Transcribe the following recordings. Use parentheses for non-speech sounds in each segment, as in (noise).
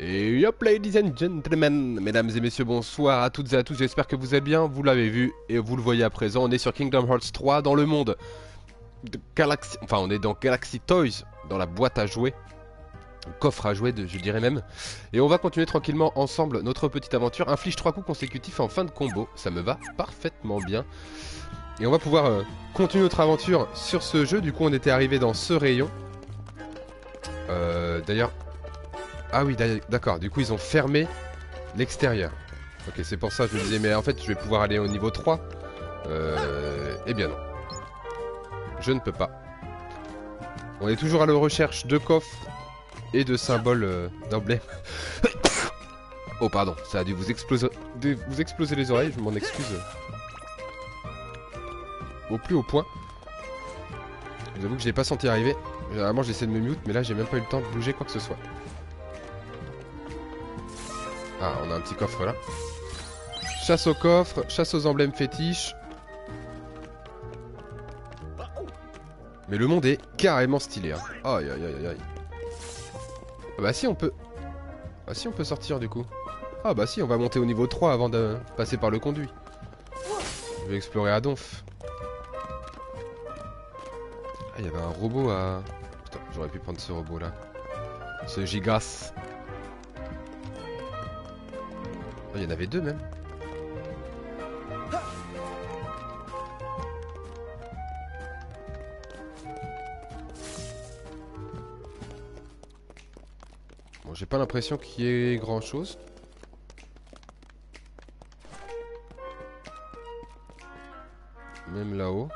Et hop, ladies and gentlemen, mesdames et messieurs, bonsoir à toutes et à tous, j'espère que vous êtes bien, vous l'avez vu et vous le voyez à présent, on est sur Kingdom Hearts 3 dans le monde de Galaxy, enfin on est dans Galaxy Toys, dans la boîte à jouer, coffre à jouer je dirais même, et on va continuer tranquillement ensemble notre petite aventure, inflige 3 coups consécutifs en fin de combo, ça me va parfaitement bien, et on va pouvoir euh, continuer notre aventure sur ce jeu, du coup on était arrivé dans ce rayon, euh, d'ailleurs ah oui, d'accord. Du coup, ils ont fermé l'extérieur. Ok, c'est pour ça que je me disais, mais en fait, je vais pouvoir aller au niveau 3. Euh... Eh bien non. Je ne peux pas. On est toujours à la recherche de coffres et de symboles euh, d'emblèmes. (coughs) oh pardon, ça a dû vous exploser, vous exploser les oreilles, je m'en excuse. Au plus haut point. Je vous avoue que je n'ai pas senti arriver. Généralement j'essaie de me mute, mais là j'ai même pas eu le temps de bouger quoi que ce soit. Ah, on a un petit coffre là. Chasse au coffre, chasse aux emblèmes fétiches. Mais le monde est carrément stylé. Hein. Aïe aïe aïe aïe. Ah bah si on peut... Ah si on peut sortir du coup. Ah bah si on va monter au niveau 3 avant de passer par le conduit. Je vais explorer à Donf. Ah il y avait un robot à... Putain j'aurais pu prendre ce robot là. Ce gigas. Il y en avait deux même. Bon, j'ai pas l'impression qu'il y ait grand chose. Même là-haut.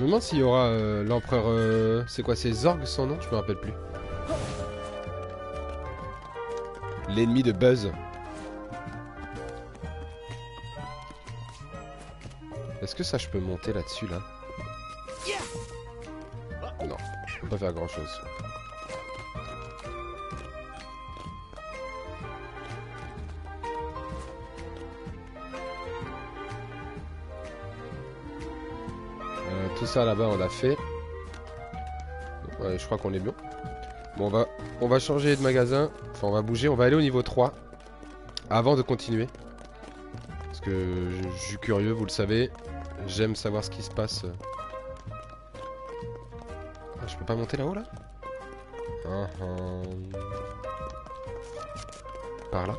Me demande s'il y aura euh, l'empereur... Euh, c'est quoi, c'est Zorg son nom Je me rappelle plus. L'ennemi de Buzz. Est-ce que ça je peux monter là-dessus là, Non, je peux pas faire grand ça là-bas, on l'a fait. Ouais, je crois qu'on est bien. Bon, on va, on va changer de magasin. Enfin, on va bouger. On va aller au niveau 3. Avant de continuer. Parce que je, suis curieux, vous le savez. J'aime savoir ce qui se passe. Ah, je peux pas monter là-haut, là, ah, ah. Par là?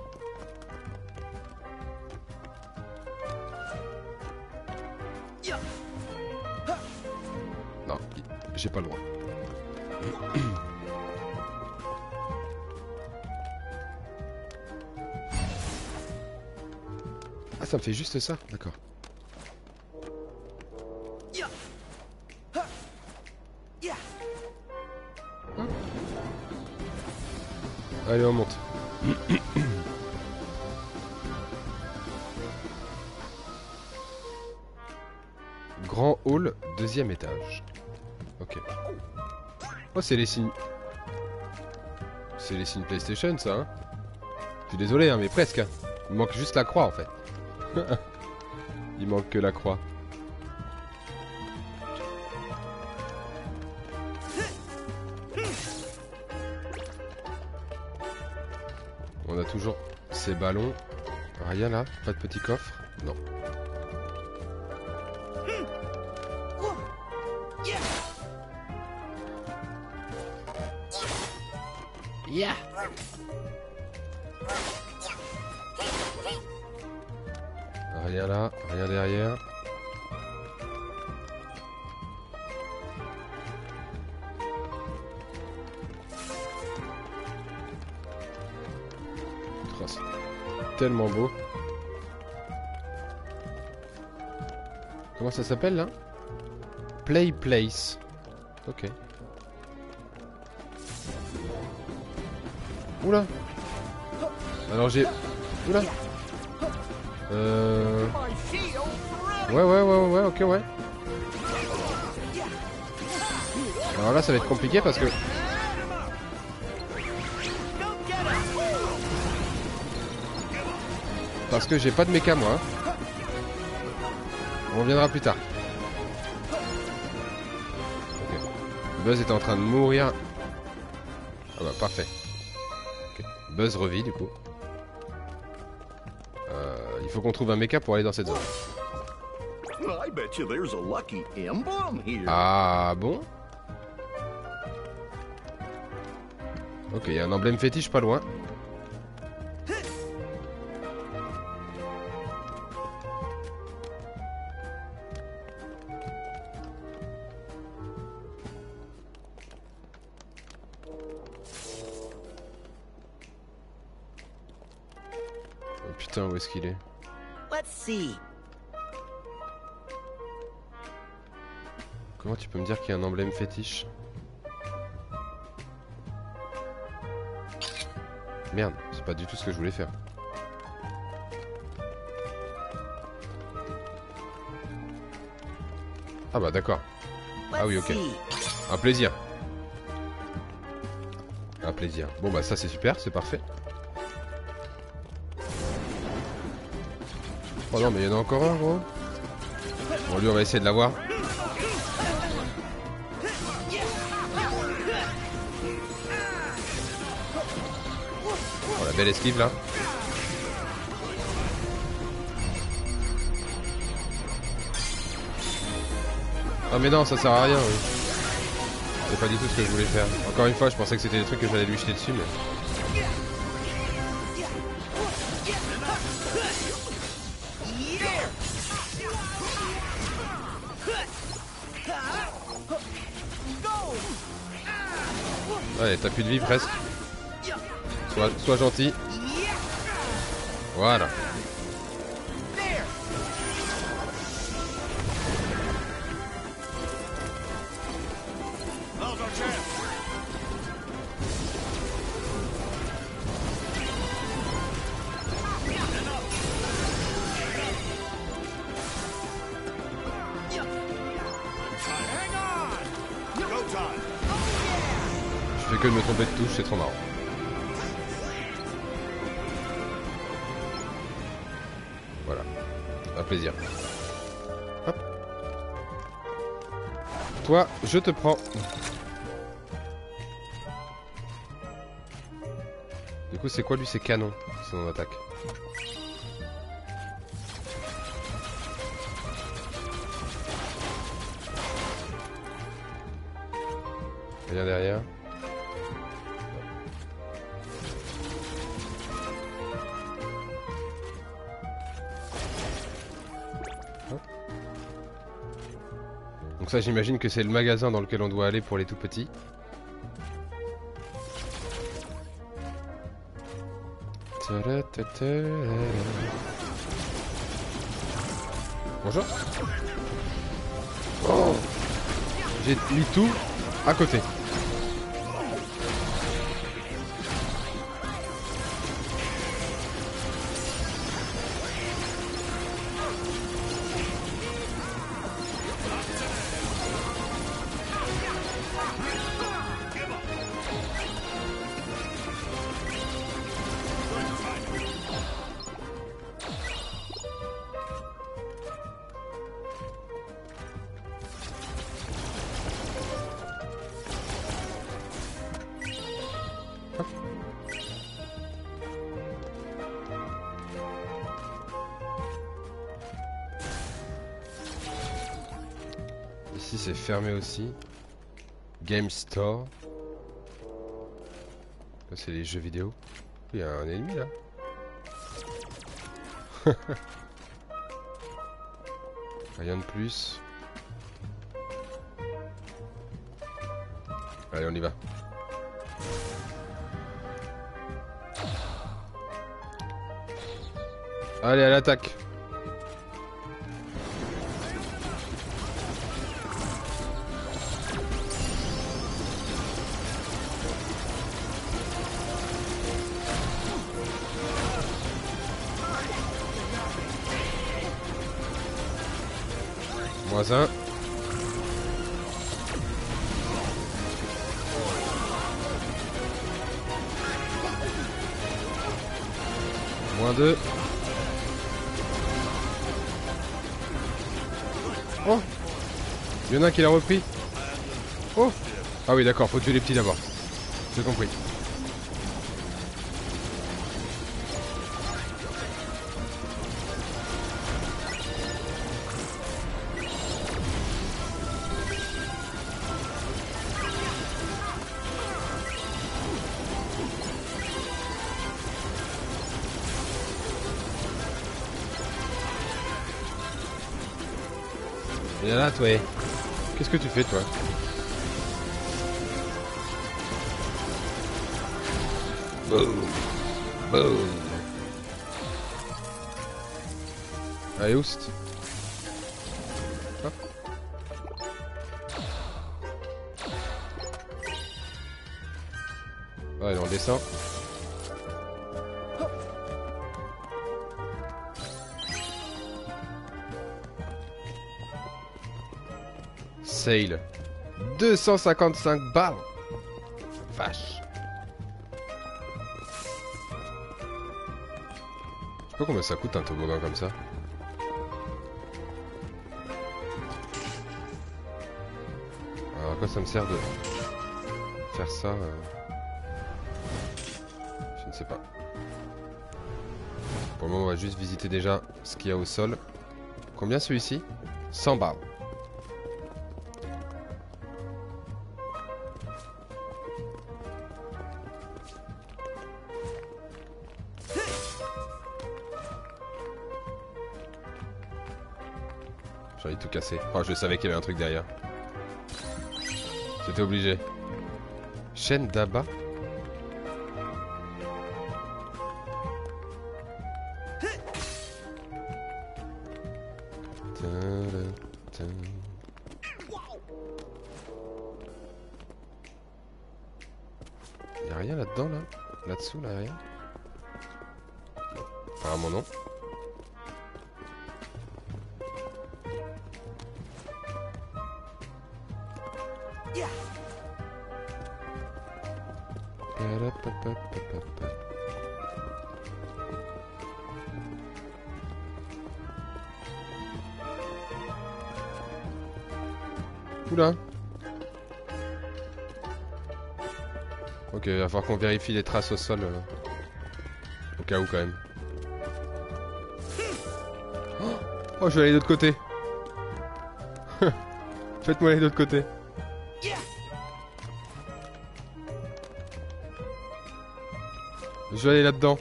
J'ai pas le. Ah, ça me fait juste ça D'accord. Allez, on monte. Grand hall, deuxième étage. Ok. Oh, c'est les signes. C'est les signes PlayStation, ça, hein Je suis désolé, hein, mais presque. Hein. Il manque juste la croix, en fait. (laughs) Il manque que la croix. On a toujours ces ballons. Rien là? Pas de petit coffre? Non. Rien là, rien derrière. tellement beau. Comment ça s'appelle là? Play Place. Ok. Oula Alors j'ai... Oula Euh... Ouais, ouais, ouais, ouais, ok, ouais. Alors là, ça va être compliqué parce que... Parce que j'ai pas de méca, moi. hein. On reviendra plus tard. Buzz est en train de mourir. Ah bah, parfait. Ok. Buzz revit, du coup. Euh, il faut qu'on trouve un méca pour aller dans cette zone. Ah bon? Ok, il y a un emblème fétiche pas loin. Est-ce qu'il est? Let's see. Comment tu peux me dire qu'il y a un emblème fétiche? Merde, c'est pas du tout ce que je voulais faire. Ah bah d'accord, Ah oui, ok. un plaisir. Un plaisir. Bon bah ça c'est super, c'est parfait. Oh non mais il y en a encore un gros. Bon lui on va essayer de l'avoir. Oh la belle esquive là. Ah mais non ça sert à rien. C'est pas du tout ce que je voulais faire. Encore une fois je pensais que c'était des trucs que j'allais lui jeter dessus mais... T'as plus de vie presque. Sois gentil. Voilà. C'est trop marrant. Voilà. Un plaisir. Toi, je te prends. Du coup, c'est quoi lui C'est canon, son attaque? Rien derrière. Ça j'imagine que c'est le magasin dans lequel on doit aller pour les tout petits. Bonjour. Oh J'ai mis tout à côté. Aussi. Game Store. C'est les jeux vidéo. Il y a un ennemi là. (laughs) Rien de plus. Allez on y va. Allez à l'attaque. Moins deux. Oh Il y en a qui l'a repris. Oh Ah oui d'accord, faut tuer les petits d'abord. J'ai compris. Toi 255 balles. Vache. Je sais pas combien ça coûte un toboggan comme ça. Alors à quoi ça me sert de faire ça euh? Je ne sais pas. Pour le moment on va juste visiter déjà ce qu'il y a au sol. Combien celui-ci? 100 balles. Oh, je savais qu'il y avait un truc derrière. C'était obligé. Chaîne d'abat Y'a rien là-dedans là? Là-dessous là, rien? Qu'on vérifie les traces au sol. euh, au cas où quand même. Oh, je vais aller de l'autre côté. (laughs) Faites-moi aller de l'autre côté. Je vais aller là-dedans.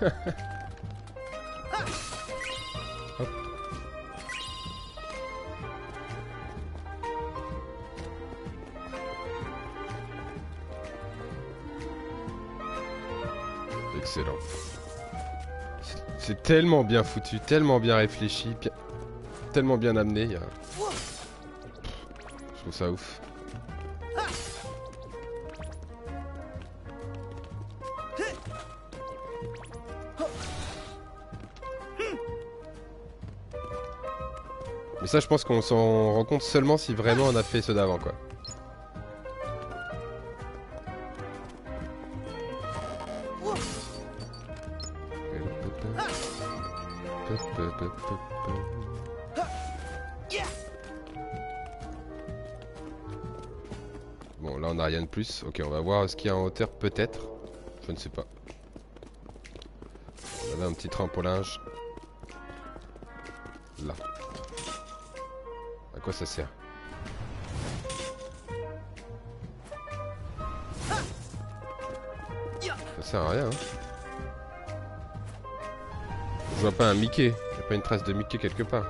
(laughs) tellement bien foutu, tellement bien réfléchi, tellement bien amené. a- Je trouve ça ouf. Mais ça, je pense qu'on s'en rend compte seulement si vraiment on a fait ceux d'avant, quoi. Ok, on va voir ce qu'il y a en hauteur, peut-être. Je ne sais pas. On avait un petit trampolinge. Là. À quoi ça sert Ça sert à rien. Hein. Je vois pas un Mickey. Y a pas une trace de Mickey quelque part.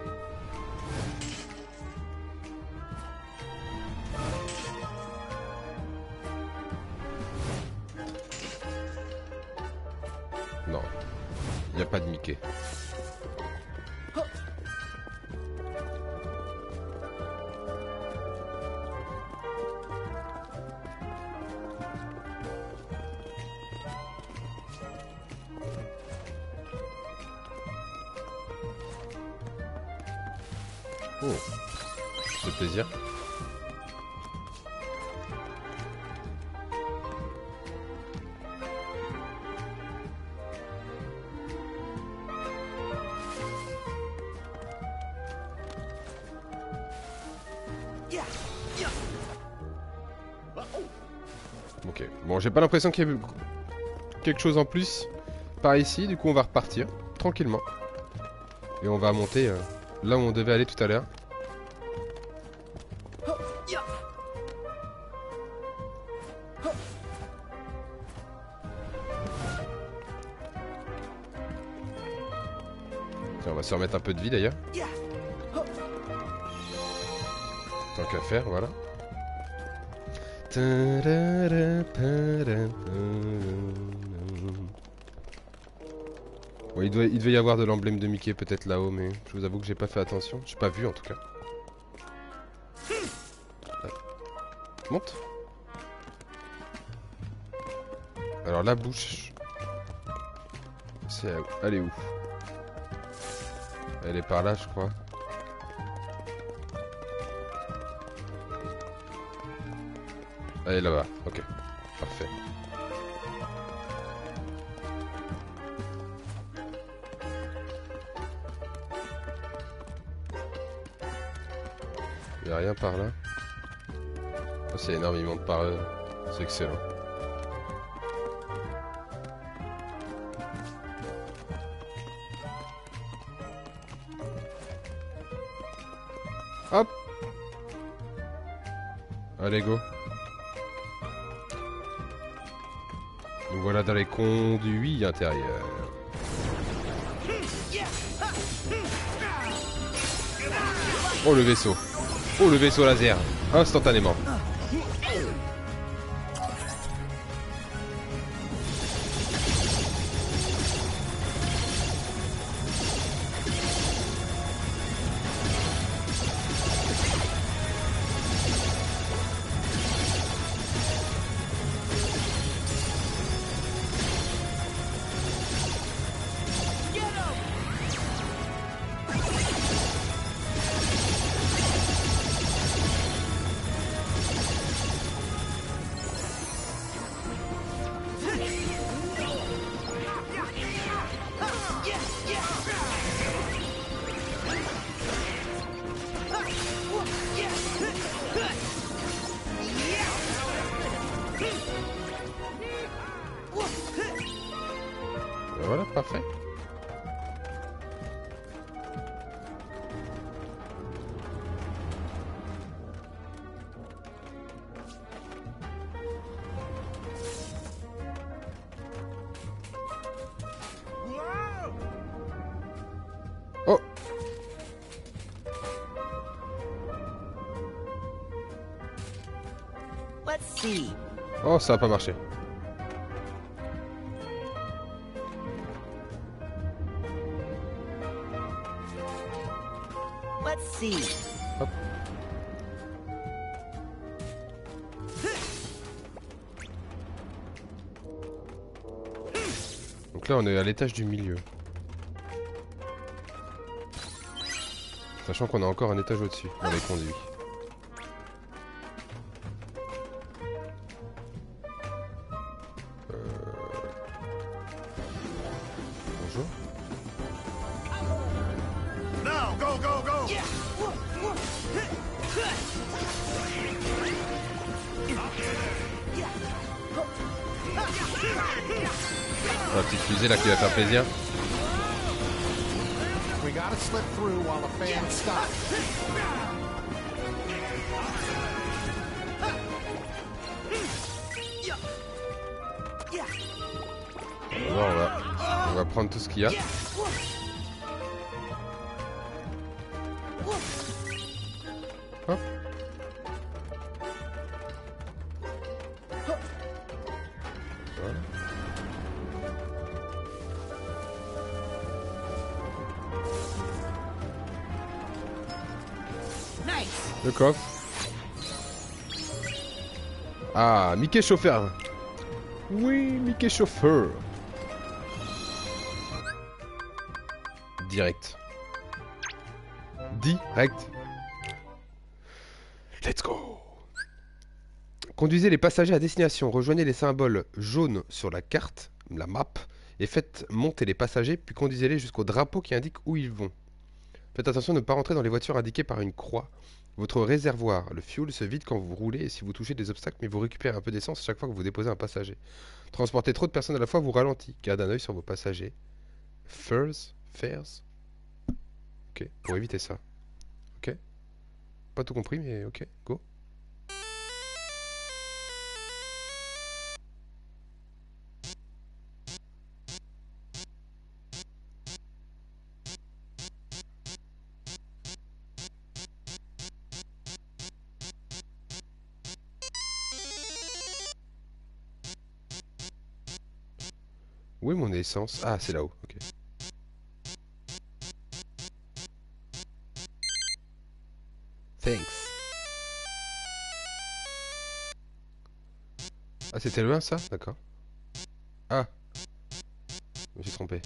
J'ai pas l'impression qu'il y ait quelque chose en plus par ici, du coup on va repartir tranquillement. Et on va monter euh, là où on devait aller tout à l'heure. On va se remettre un peu de vie d'ailleurs. Tant qu'à faire, voilà. Ouais, il, doit, devait y avoir de l'emblème de Mickey peut-être là-haut, mais je vous avoue que j'ai pas fait attention. J'ai pas vu en tout cas. Monte. Alors la bouche. C'est elle est où? Elle est par là, je crois. Elle est là-bas. Ok. Parfait. Il a rien par là? Oh, c'est énorme, il monte par. C'est excellent. Hop Allez, go voilà dans les conduits intérieurs. Oh le vaisseau. Oh le vaisseau laser. Instantanément ça a pas marché. Let's see. Donc là, on est à l'étage du milieu. Sachant qu'on a encore un étage au-dessus, dans les conduits. Plaisir. Le coffre. Ah, Mickey chauffeur. Oui, Mickey chauffeur. Direct. Direct. Let's go Conduisez les passagers à destination, rejoignez les symboles jaunes sur la carte, la map, et faites monter les passagers, puis conduisez-les jusqu'au drapeau qui indique où ils vont. Faites attention de ne pas rentrer dans les voitures indiquées par une croix. Votre réservoir, le fuel, se vide quand vous roulez et si vous touchez des obstacles, mais vous récupérez un peu d'essence chaque fois que vous déposez un passager. Transporter trop de personnes à la fois vous ralentit. Garde un œil sur vos passagers. Fares Fares Ok, pour éviter ça. Ok. Pas tout compris, mais ok, go. Où est mon essence? Ah, c'est là-haut, ok. Thanks. Ah, c'était loin ça? D'accord. Ah Je me suis trompé.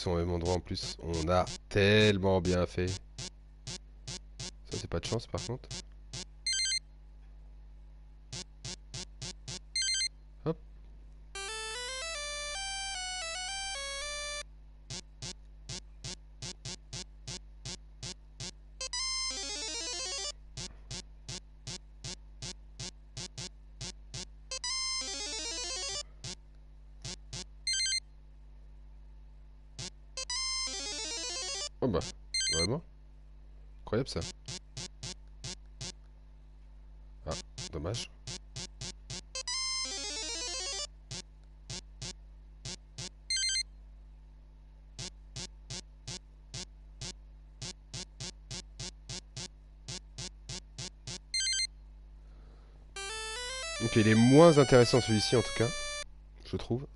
Sont au même endroit en plus. On a tellement bien fait. Ça c'est pas de chance par contre. Il est moins intéressant celui-ci en tout cas, je trouve.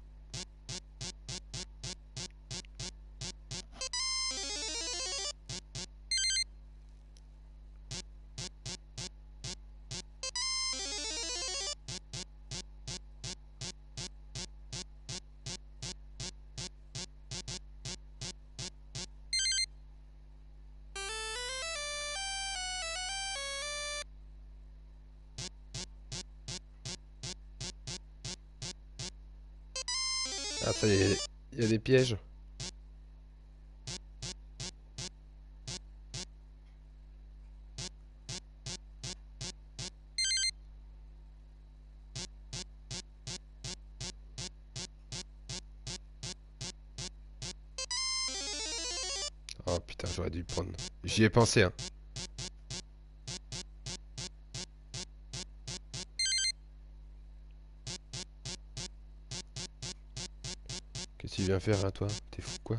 Putain, j'aurais dû prendre. J'y ai pensé, hein. Qu'est-ce que tu viens faire, hein, toi? T'es fou, quoi?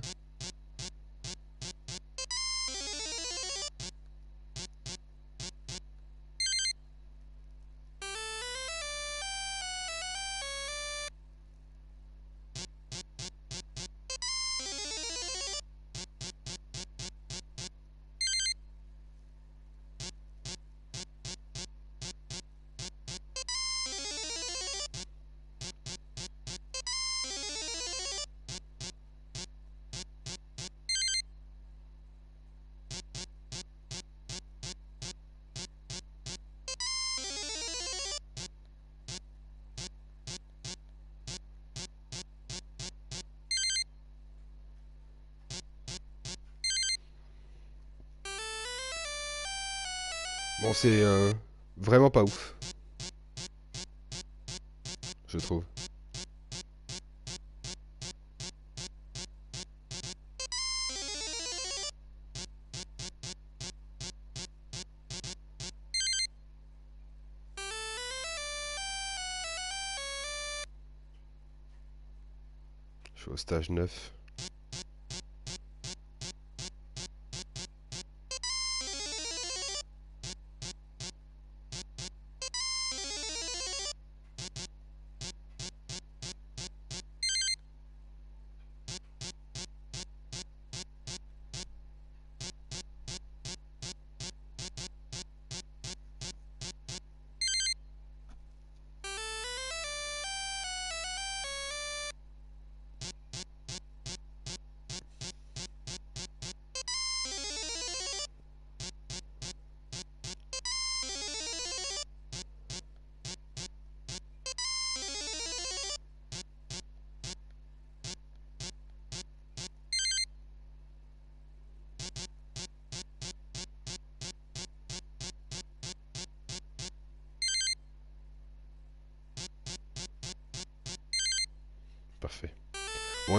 c'est euh, vraiment pas ouf. Je trouve. Je suis au stage 9.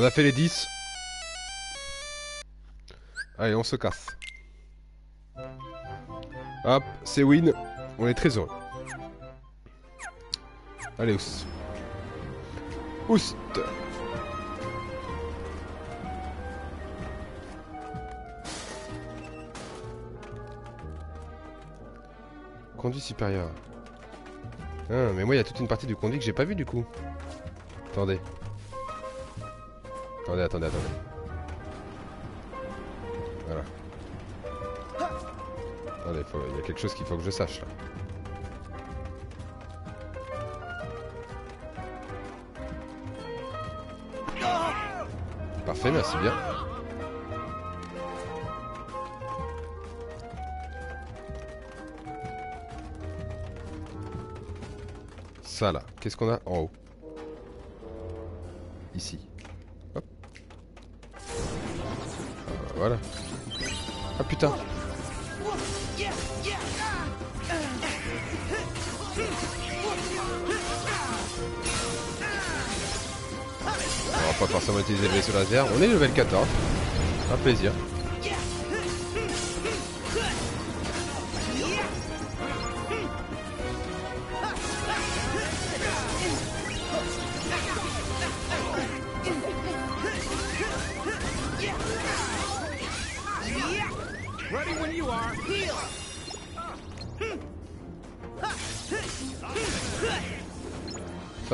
A fait les 10. Allez, on se casse. Hop, c'est win. On est très heureux. Allez, oust. Oust. Conduit supérieur. Ah, mais moi, il y a toute une partie du conduit que j'ai pas vu du coup. Attendez. Attendez, attendez, attendez. Voilà. Attendez, il y a quelque chose qu'il faut que je sache là. Parfait, merci bien. Ça là, qu'est-ce qu'on a en haut? Ici. Ah putain On va pas forcément utiliser le vaisseau laser. On est level 14. Un plaisir.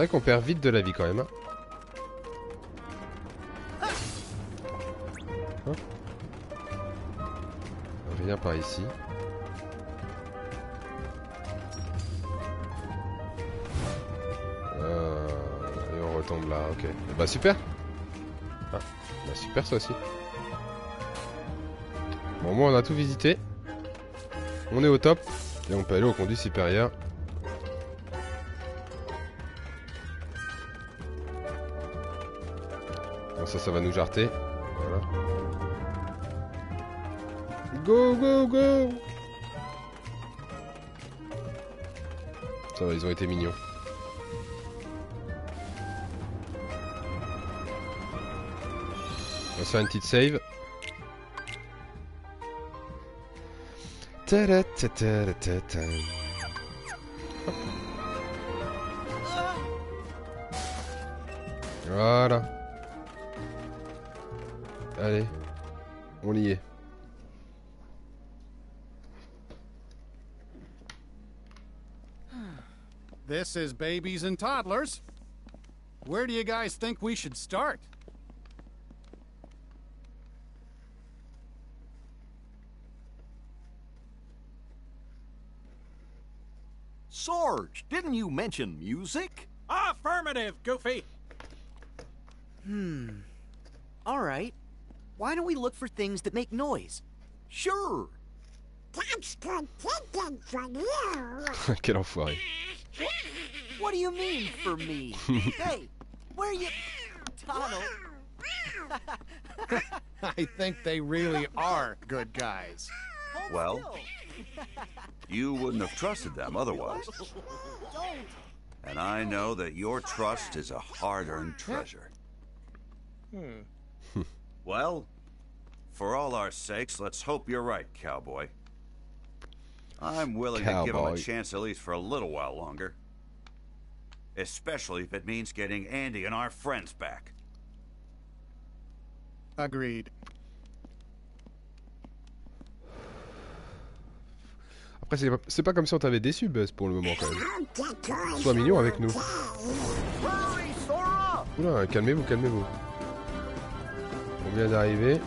Vrai qu'on perd vite de la vie quand même. hein. On vient par ici. Euh, et on retombe là, ok. Bah super Ah, bah super ça aussi. Bon, moi on a tout visité. On est au top. Et on peut aller au conduit supérieur. Bon, ça, ça va nous jarter. Voilà. Go, go, go Ça va, ils ont été mignons. On va se faire une petite save. Hop. Voilà. Allez, on y est. This is babies and toddlers. Where do you guys think we should start? Sarge, didn't you mention music? Affirmative, Goofy. Hmm. All right. Why don't we look for things that make noise? Sure. That's good thinking from you. Quel enfoiré. What do you mean for me? (laughs) hey, where are you, Donald? (laughs) I think they really are good guys. hold Well? (laughs) You wouldn't have trusted them otherwise. Don't. And I know that your trust is a hard earned treasure. Hmm. well, for all our sakes, let's hope you're right, cowboy. I'm willing to give him a chance at least for a little while longer. Especially if it means getting Andy and our friends back. Agreed. Après, c'est pas, c'est pas comme si on t'avait déçu, Buzz, pour le moment, quand même. I'll get yours Sois mignon avec nous. Oula, calmez-vous, calmez-vous. On vient d'arriver.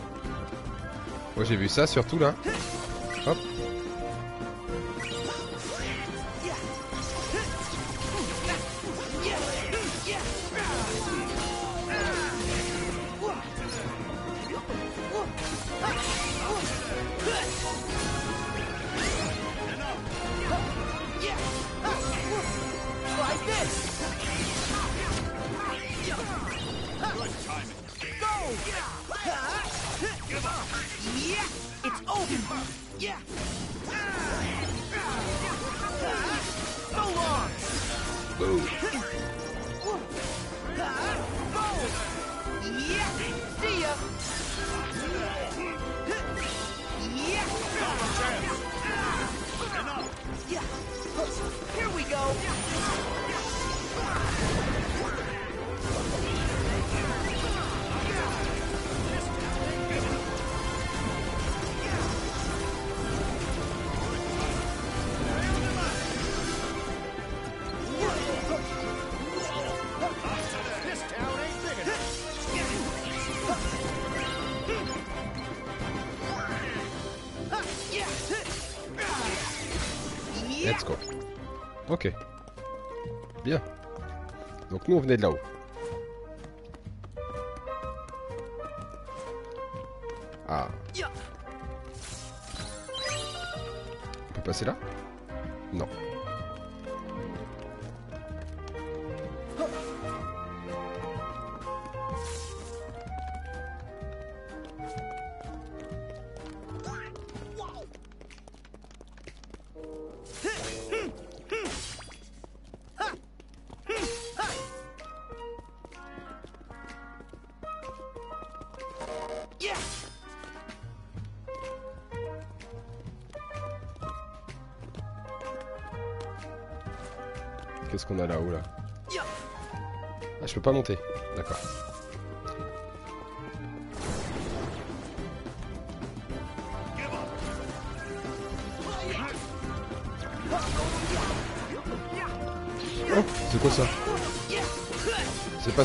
Moi, j'ai vu ça, surtout, là. Ok. Bien. Donc nous on venait de là-haut.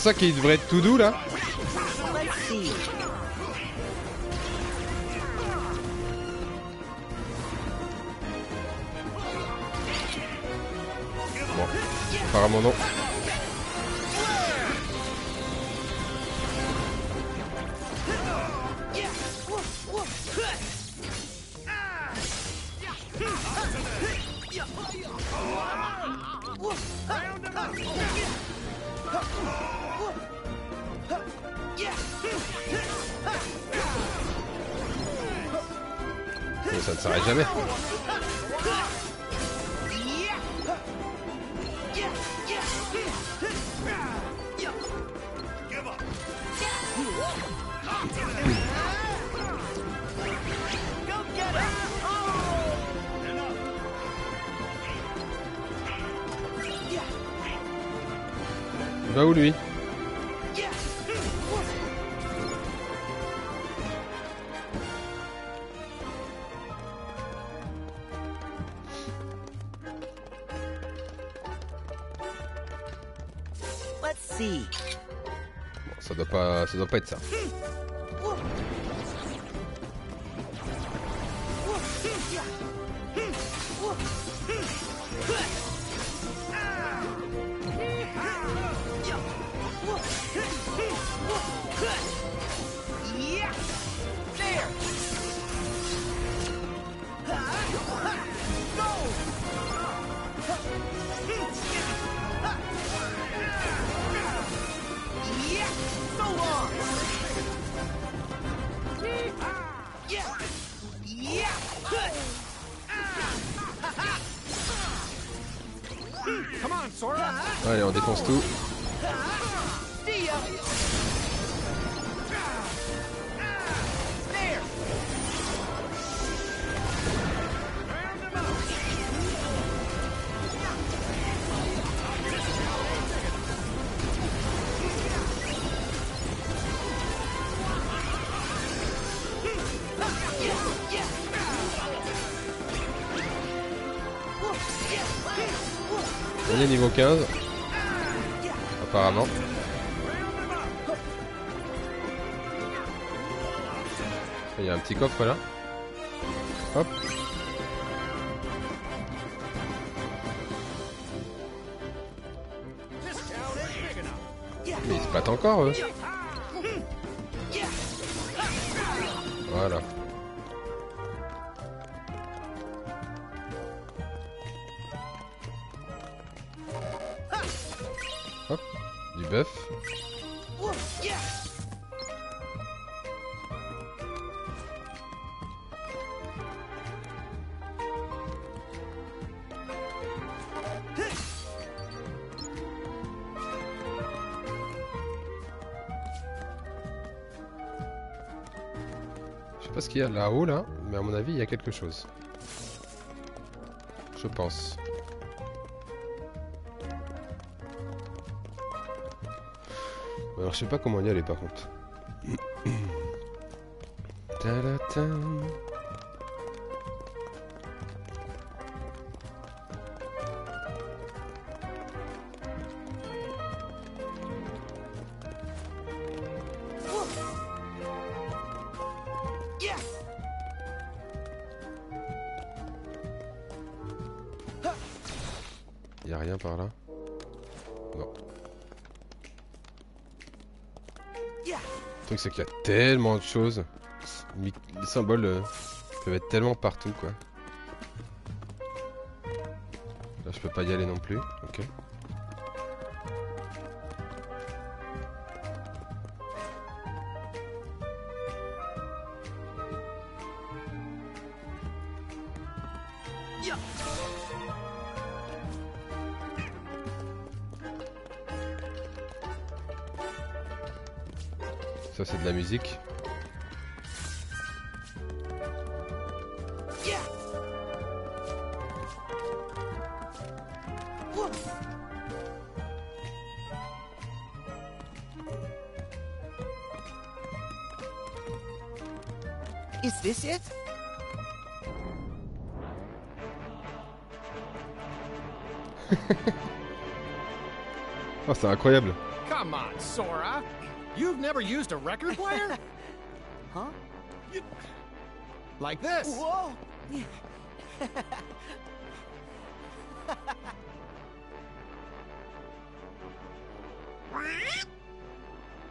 Ça qui devrait être tout doux là. Bon, apparemment non. Niveau 15. Apparemment. Il y a un petit coffre là. Hop. Mais ils se battent encore eux. Voilà. Là-haut là, mais à mon avis il y a quelque chose. Je pense. Alors je sais pas comment y aller par contre. (clears throat) tellement de choses. Les symboles euh, peuvent être tellement partout quoi. Là je peux pas y aller non plus. Ok. Ça c'est musique. Is this it? (laughs) Oh c'est incroyable. Come on, Sora. You've never used a record player? (laughs) Huh? like this. Whoa! (laughs)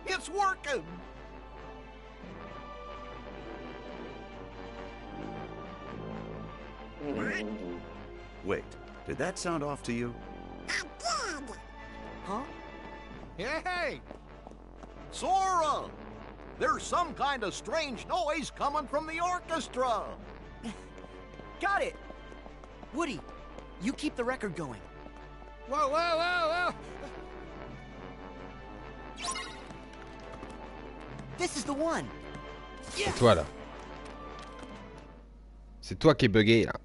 It's working! Wait, did that sound off to you? Huh? Hey! Sora! There's some kind of strange noise coming from the orchestra! (laughs) Got it! Woody, you keep the record going. Whoa, whoa, whoa, whoa! This is the one. C'est toi là. C'est toi qui est bugué là.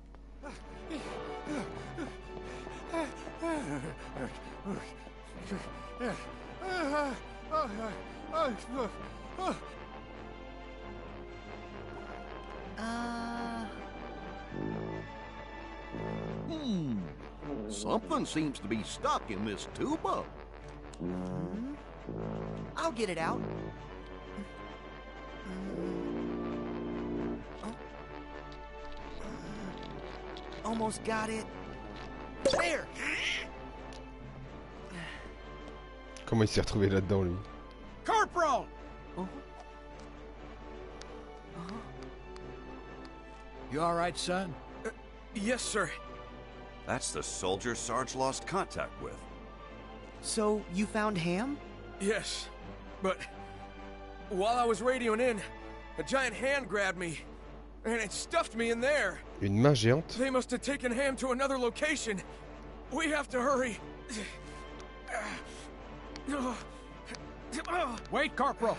Seems to be stuck in this tuba. Hmm? I'll get it out. Oh. Almost got it. There! Comment il s'est retrouvé là-dedans lui Corporal! Oh. Oh. You all right, son? Uh, yes, sir. That's the soldier Sarge lost contact with. So, you found Ham? Yes. But while I was radioing in, a giant hand grabbed me, and it stuffed me in there. Une main géante They must have taken Ham to another location. We have to hurry. Wait, Corporal.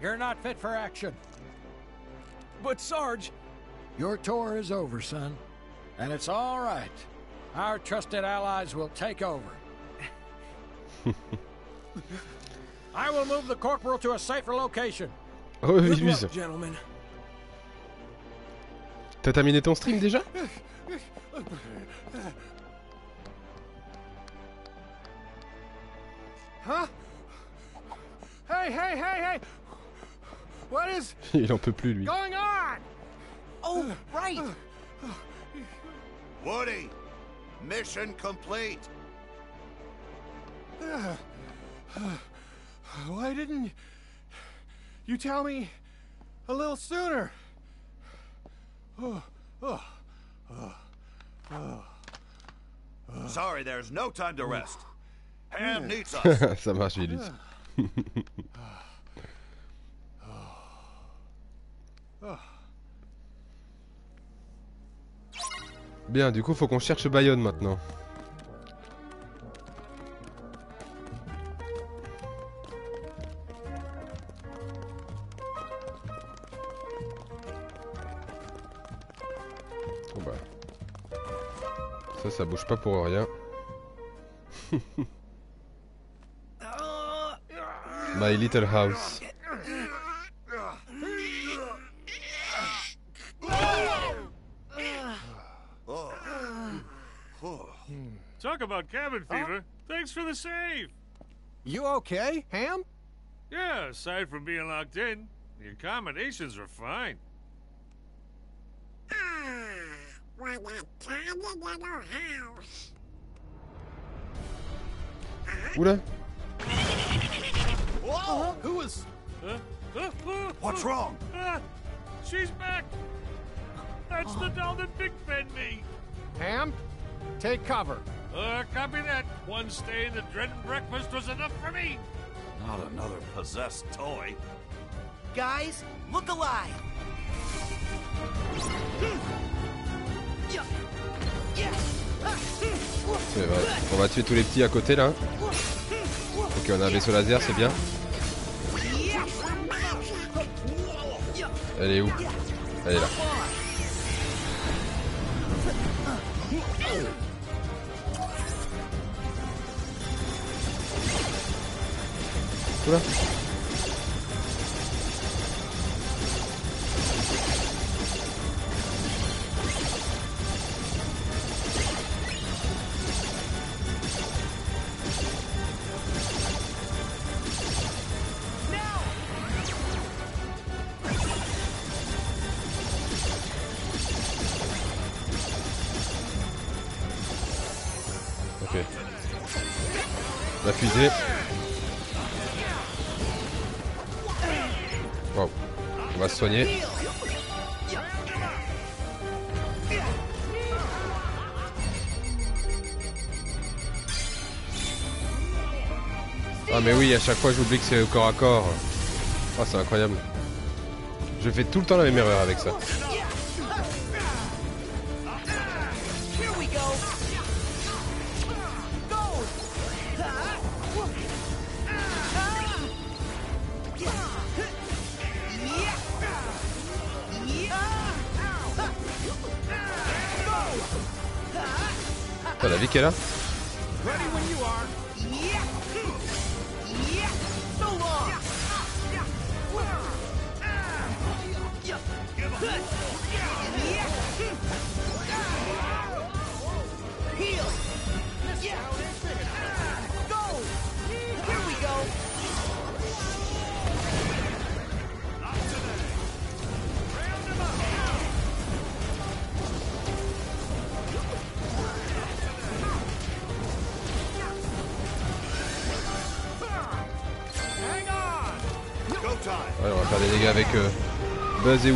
You're not fit for action. But Sarge, Your tour is over, son. And it's all right. Our trusted allies will take over. (laughs) I will move the corporal to a safer location. Oh good Vuse luck, gentlemen. T'as terminé ton stream déjà? Huh? Hey, hey, hey, hey! What is (laughs) Il en peut plus lui. going on? Oh, right. Woody, mission complete. (sighs) Why didn't you tell me a little sooner? Sorry, there's no time to rest. Ham needs (laughs) us. Ça marche, j'ai lu. Bien, du coup, faut qu'on cherche Bayonne maintenant. Bon bah. Ça, ça bouge pas pour rien. (laughs) My Little House. About cabin fever. Thanks for the save. You okay, Ham? Yeah, aside from being locked in, the accommodations are fine. Ah, what a tiny little house. Oula Whoa! Who was. Huh? Huh? Huh? What's Huh? wrong? Ah, she's back. That's the doll that Big fed me. Ham, take cover. Uh, copy that. One stay in the dreaded breakfast was enough for me. Not another possessed toy. Guys, look alive. C'est vrai. On va tuer tous les petits à côté là. Ok, on a un vaisseau laser, c'est bien. Elle est où? Elle est là. Oula. Ah mais oui, à chaque fois j'oublie que c'est corps à corps. Ah c'est incroyable. Je fais tout le temps la même erreur avec ça. T'as la Buzz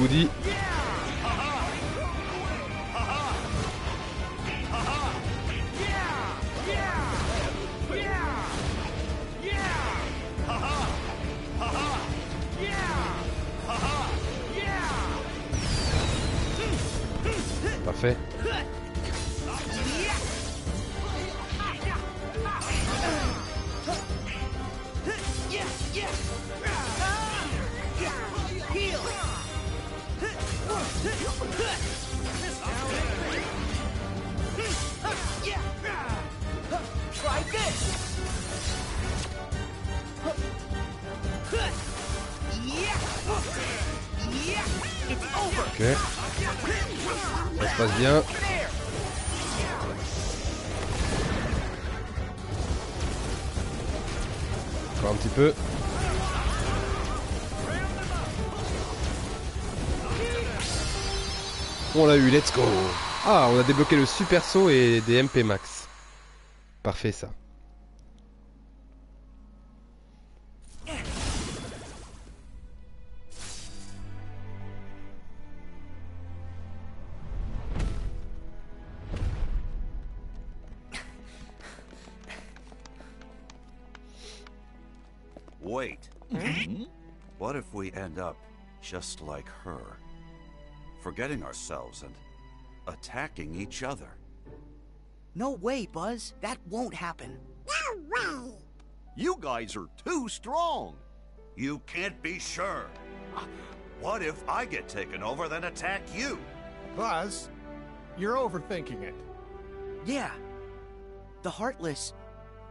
débloqué le super saut et des MP max. Parfait ça. Wait. What if we end up just like her? Forgetting ourselves and attacking each other. No way, Buzz. That won't happen. No way. You guys are too strong. You can't be sure. Uh, what if I get taken over, then attack you? Buzz, you're overthinking it. Yeah. The heartless,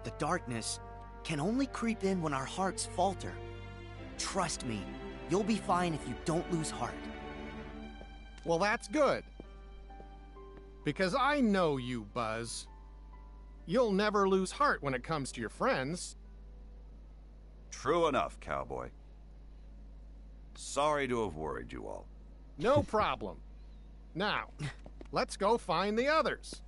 the darkness, can only creep in when our hearts falter. Trust me, you'll be fine if you don't lose heart. Well, that's good. Because I know you, Buzz. You'll never lose heart when it comes to your friends. True enough, cowboy. Sorry to have worried you all. No problem. Now, let's go find the others.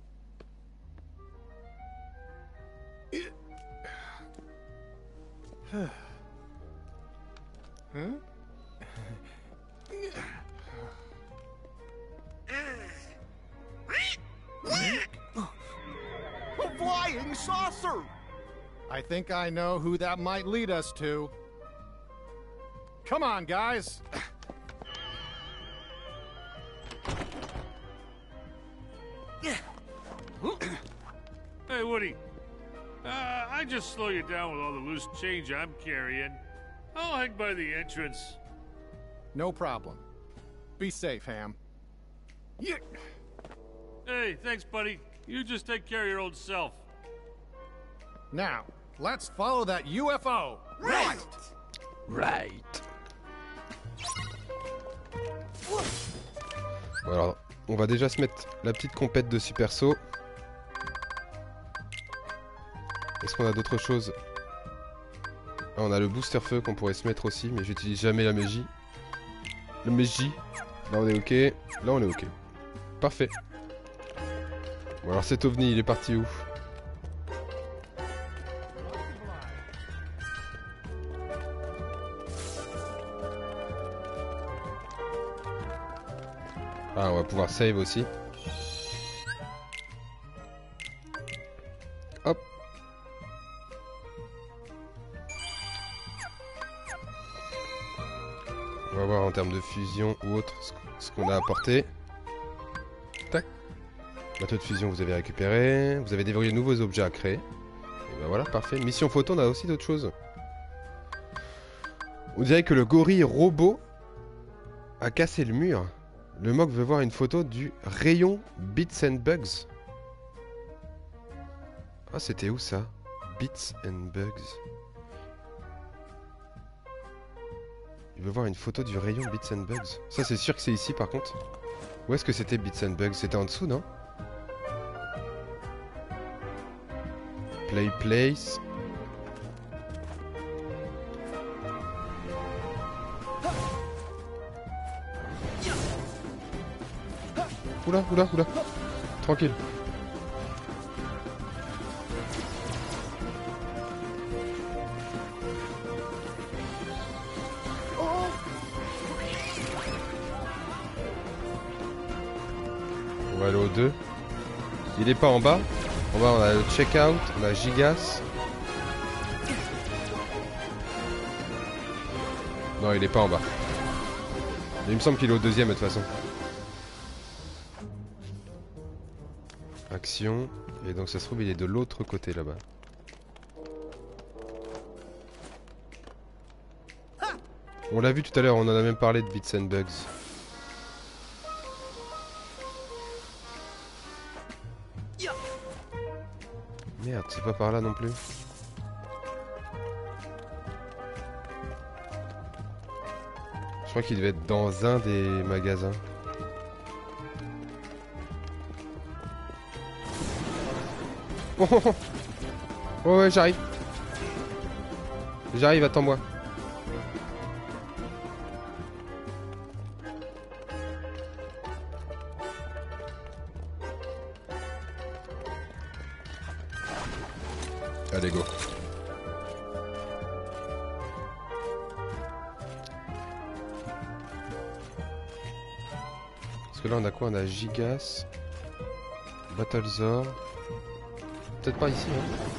huh? A flying saucer! I think I know who that might lead us to. Come on, guys. Hey, Woody. Uh, I just slow you down with all the loose change I'm carrying. I'll hang by the entrance. No problem. Be safe, Ham. Yeah. Hey, thanks, buddy. You just take care of your old self. Now, let's follow that UFO. Right. Right. Alors, on va déjà se mettre la petite compète de super saut. Est-ce qu'on a d'autres choses? Ah, On a le booster feu qu'on pourrait se mettre aussi, mais j'utilise jamais la magie. Le magie. Là on est ok. Là on est ok. Parfait. Alors cet ovni il est parti où? Ah on va pouvoir save aussi. Hop. On va voir en termes de fusion ou autre ce qu'on a apporté. Bateau de fusion vous avez récupéré. Vous avez déverrouillé de nouveaux objets à créer. Et ben voilà, parfait. Mission photo, on a aussi d'autres choses. On dirait que le gorille robot a cassé le mur. Le mock veut voir une photo du rayon Bits and Bugs. Ah, c'était où ça? Bits and Bugs. Il veut voir une photo du rayon Bits and Bugs. Ça, c'est sûr que c'est ici par contre. Où est-ce que c'était Bits and Bugs? C'était en dessous, non? Play Place. Oula, oula, oula. Tranquille. On va aller au 2. Il est pas en bas. En bas, on a le checkout, on a Gigas. Non, il est pas en bas. Il me semble qu'il est au deuxième de toute façon. Action. Et donc ça se trouve, il est de l'autre côté là-bas. On l'a vu tout à l'heure, on en a même parlé de Bits and Bugs. C'est pas par là non plus. Je crois qu'il devait être dans un des magasins. Oh, oh, oh. Ouais, ouais, j'arrive. J'arrive, attends-moi. Gigas, Battlezor. Peut-être pas ici, hein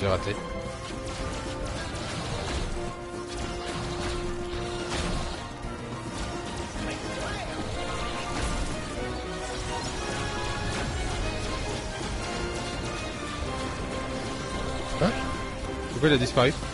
J'ai raté. Pourquoi il a disparu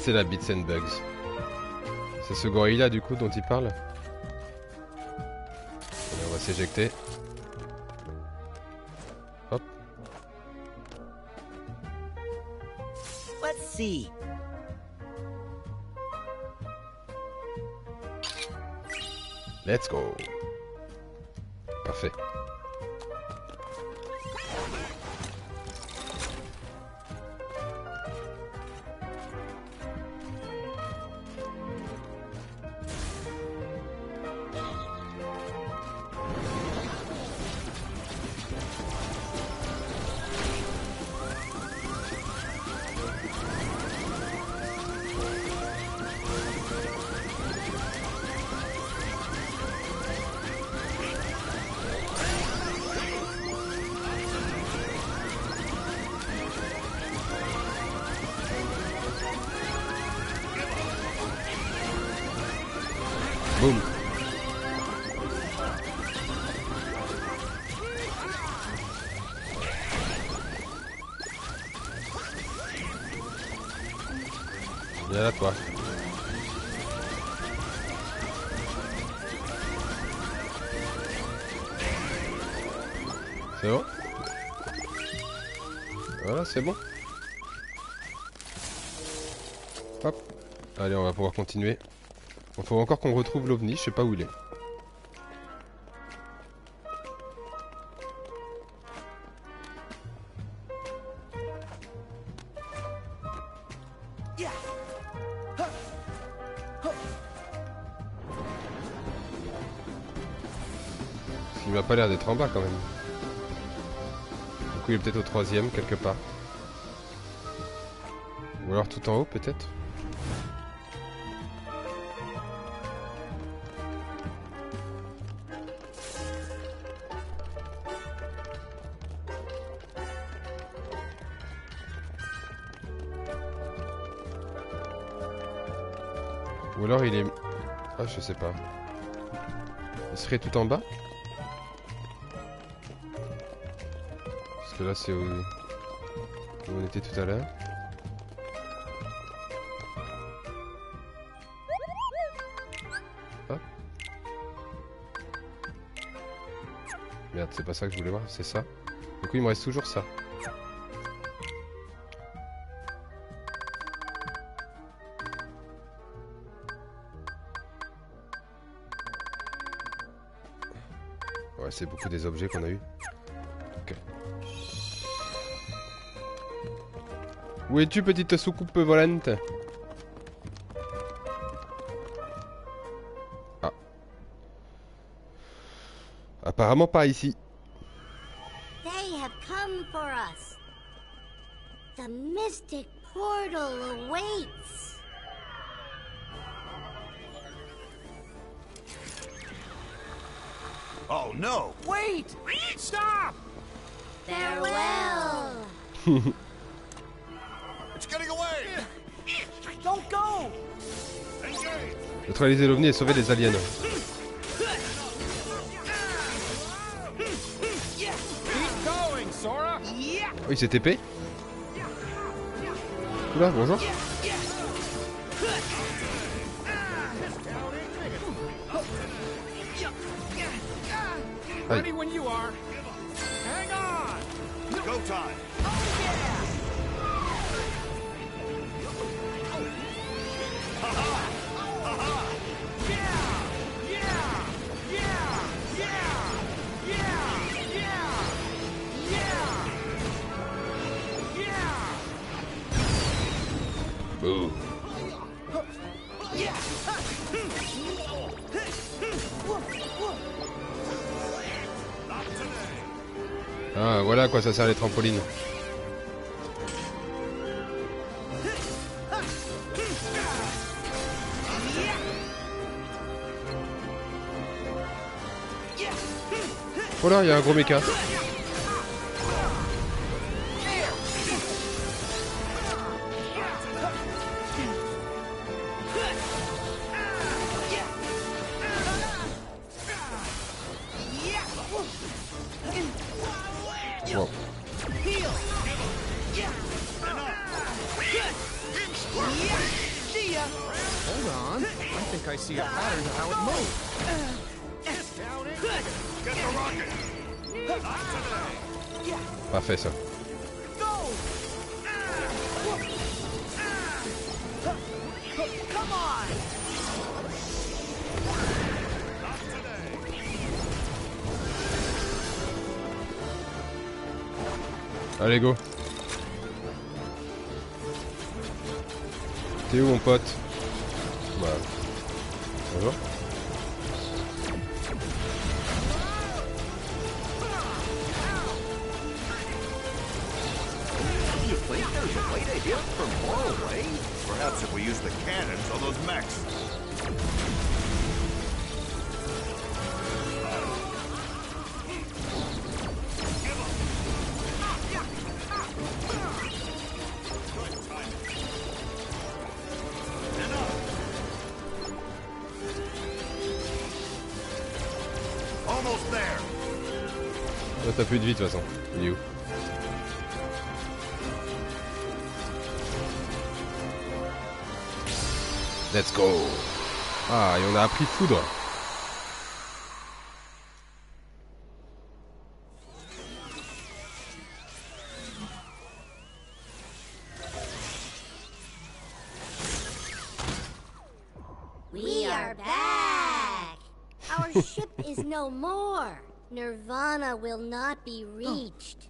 c'est la Bits and Bugs. C'est ce gorille-là, du coup, dont il parle Allez, on va s'éjecter. Hop. Let's see. Let's go. Continuer. Il faut encore qu'on retrouve l'OVNI, je sais pas où il est. Il m'a pas l'air d'être en bas quand même. Du coup il est peut-être au troisième quelque part. Ou alors tout en haut peut-être je sais pas. Il serait tout en bas Parce que là, c'est où... où on était tout à l'heure. Hop. Merde, c'est pas ça que je voulais voir, c'est ça. Du coup, il me reste toujours ça. C'est beaucoup des objets qu'on a eu. Ok. Où es-tu, petite soucoupe volante? Ah. Apparemment pas ici. They have come for us. The mystic portal awaits. Farewell. (laughs) It's getting away! Don't go! Neutraliser l'OVNI et sauver les aliens. Oh, il s'est TP Oula, bonjour. Les trampolines. Oh là, il y a un gros méca. Plus de vie de toute façon. Il est où Let's go Ah, et on a appris foudre. Nirvana will not be oh. reached.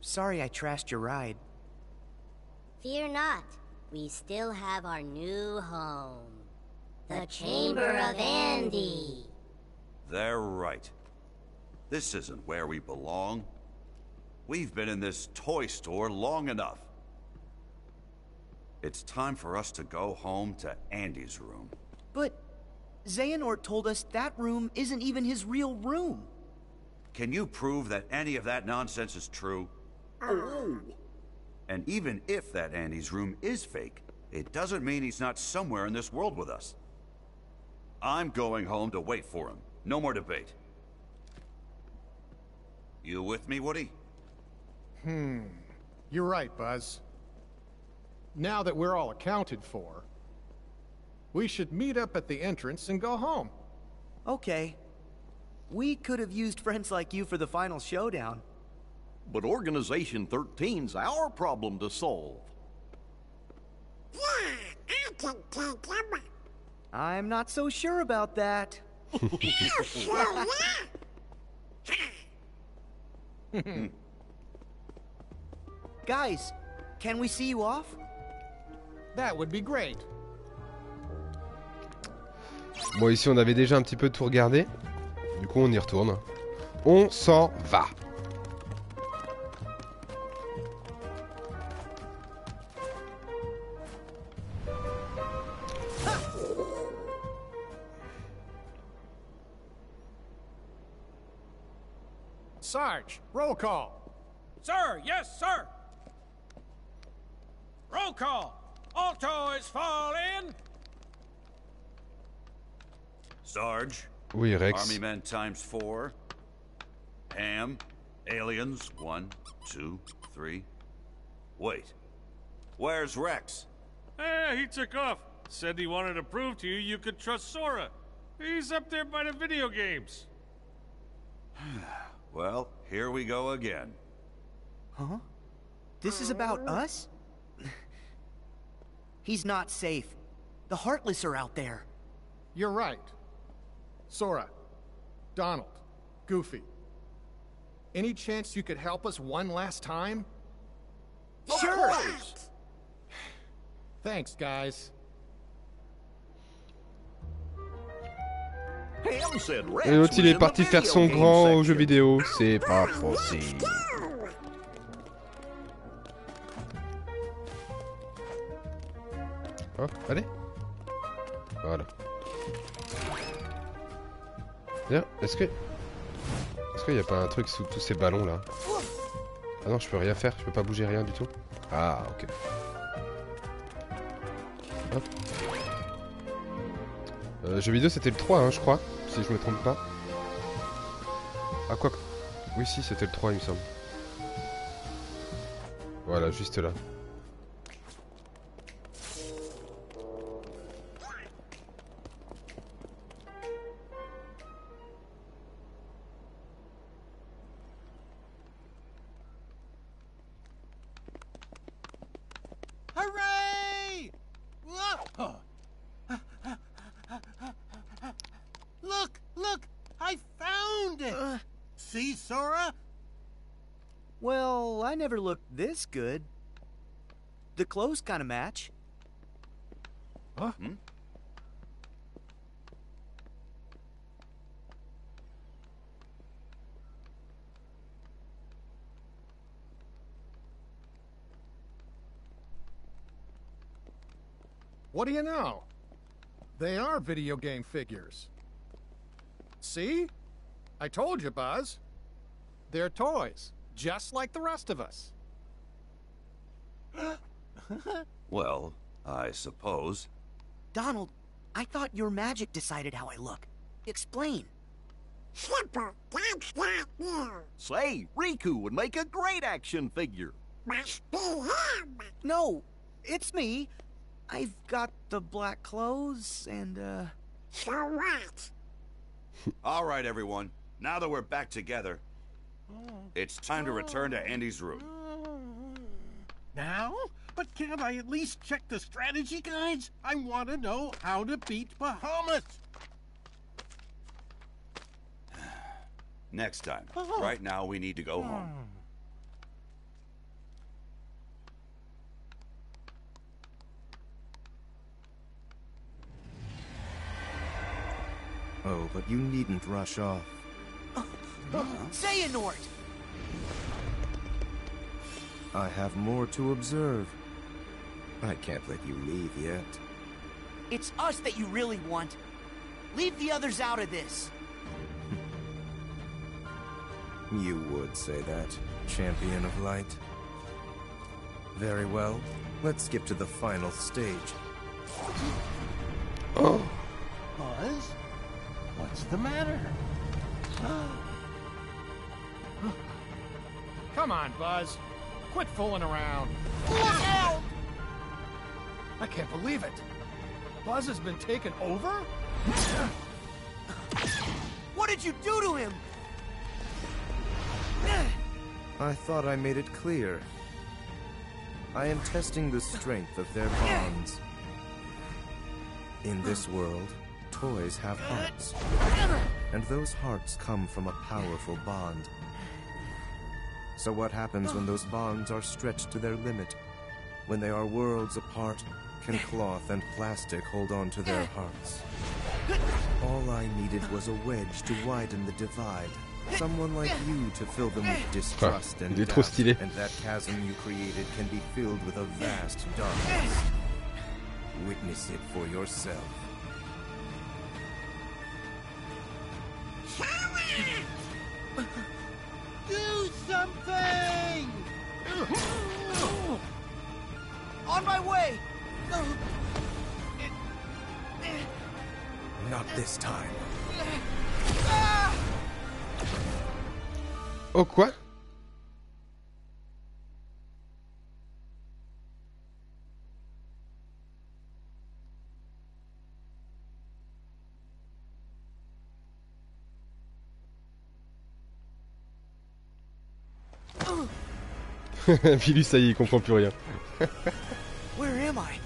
Sorry I trashed your ride. Fear not. We still have our new home. The Chamber of Andy. They're right. This isn't where we belong. We've been in this toy store long enough. It's time for us to go home to Andy's room. But Xehanort told us that room isn't even his real room. Can you prove that any of that nonsense is true? Oh. And even if that Andy's room is fake, it doesn't mean he's not somewhere in this world with us. I'm going home to wait for him. No more debate. You with me, Woody? Hmm. You're right, Buzz. Now that we're all accounted for, we should meet up at the entrance and go home. Okay, We could have used friends like you for the final showdown. But Organization 13's our problem to solve. Yeah, I'm not so sure about that. (laughs) Guys, can we see you off? That would be great. Bon, ici on avait déjà un petit peu tout regardé. Du coup, on y retourne. On s'en va. Sarge, roll call. Sir, yes, sir. Roll call. Alto is fall in. Sarge, Oui, Rex. Army men times four. Ham, aliens, one, two, three. Wait, where's Rex? Eh, he took off. Said he wanted to prove to you you could trust Sora. He's up there by the video games. (sighs) Well, here we go again. Huh? This is about us? (laughs) He's not safe. The Heartless are out there. You're right. Sora, Donald, Goofy. Any chance you could help us one last time? Sure. Thanks, guys. Ham said Rex Et l'autre, il est parti faire son grand au section. jeu vidéo. C'est pas possible. Hop, allez. Voilà. Bien, est-ce que... Est-ce qu'il n'y a pas un truc sous tous ces ballons là? Ah non, je peux rien faire, je peux pas bouger rien du tout. Ah, ok. Hop. Euh, vidéo c'était le 3 hein, je crois, si je me trompe pas. Ah quoi Oui si c'était le 3 il me semble. Voilà, juste là. Sora? Well, I never looked this good. The clothes kind of match. Huh? Hmm? What do you know? They are video game figures. See? I told you, Buzz. They're toys, just like the rest of us. (gasps) Well, I suppose. Donald, I thought your magic decided how I look. Explain. Simple, that's not new. Say, Riku would make a great action figure. Must be him. No, it's me. I've got the black clothes and, uh. So what? (laughs) All right, everyone. Now that we're back together, it's time to return to Andy's room. Now? But can't I at least check the strategy guides? I want to know how to beat Bahamut. (sighs) Next time. Oh. Right now, we need to go hmm. home. Oh, but you needn't rush off. Oh. (laughs) Xehanort! I have more to observe. I can't let you leave yet. It's us that you really want. Leave the others out of this. You would say that, champion of light. Very well. Let's skip to the final stage. Oh. Buzz? What's the matter? (gasps) Oh. Come on, Buzz. Quit fooling around. Look out! I can't believe it. Buzz has been taken over? What did you do to him? I thought I made it clear. I am testing the strength of their bonds. In this world, toys have hearts. And those hearts come from a powerful bond. So what happens when those bonds are stretched to their limit? When they are worlds apart, can cloth and plastic hold on to their hearts? All I needed was a wedge to widen the divide. Someone like you to fill them with distrust and il est trop doubt, and that chasm you created can be filled with a vast darkness. Witness it for yourself. Do something! On my way! Not this time. Ah! Oh quoi (laughs) Puis lui ça y est, il comprend plus rien. Where am I?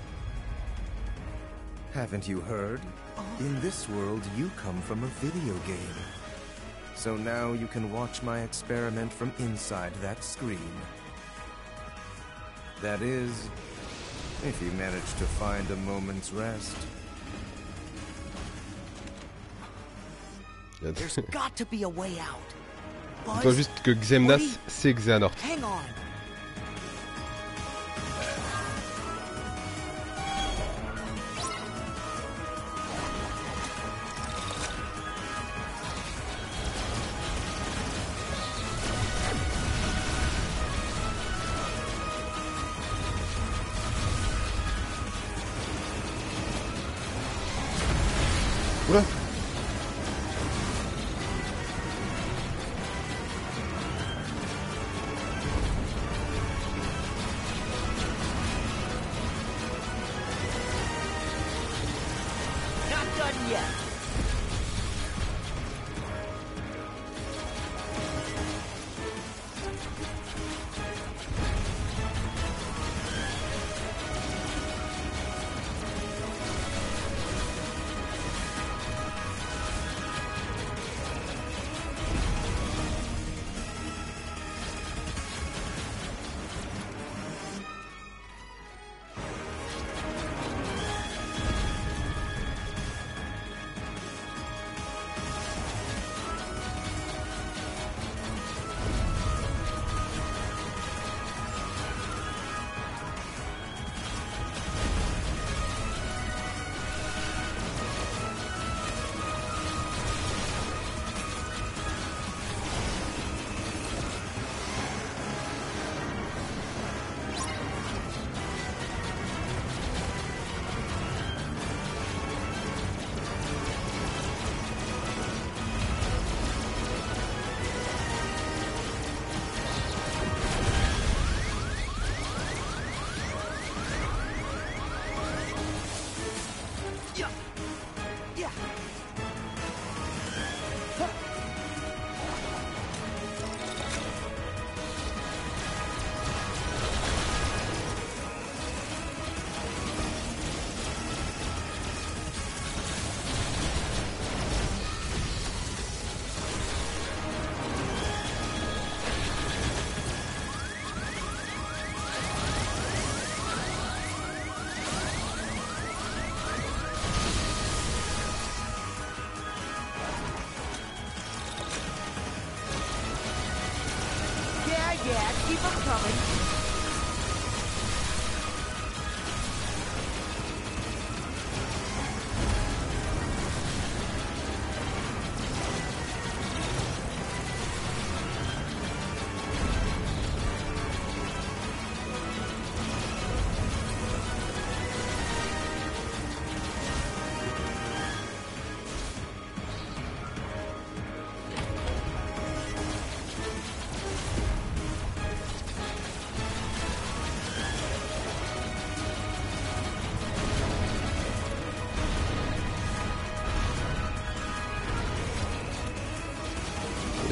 Haven't you heard? In this world, you come from a video game. So now you can watch my experiment from inside that screen. That is, if you manage to find a moment's rest. (laughs) There's got to be a way out. Dis-toi juste que Xemnas c'est Xehanort. hang on.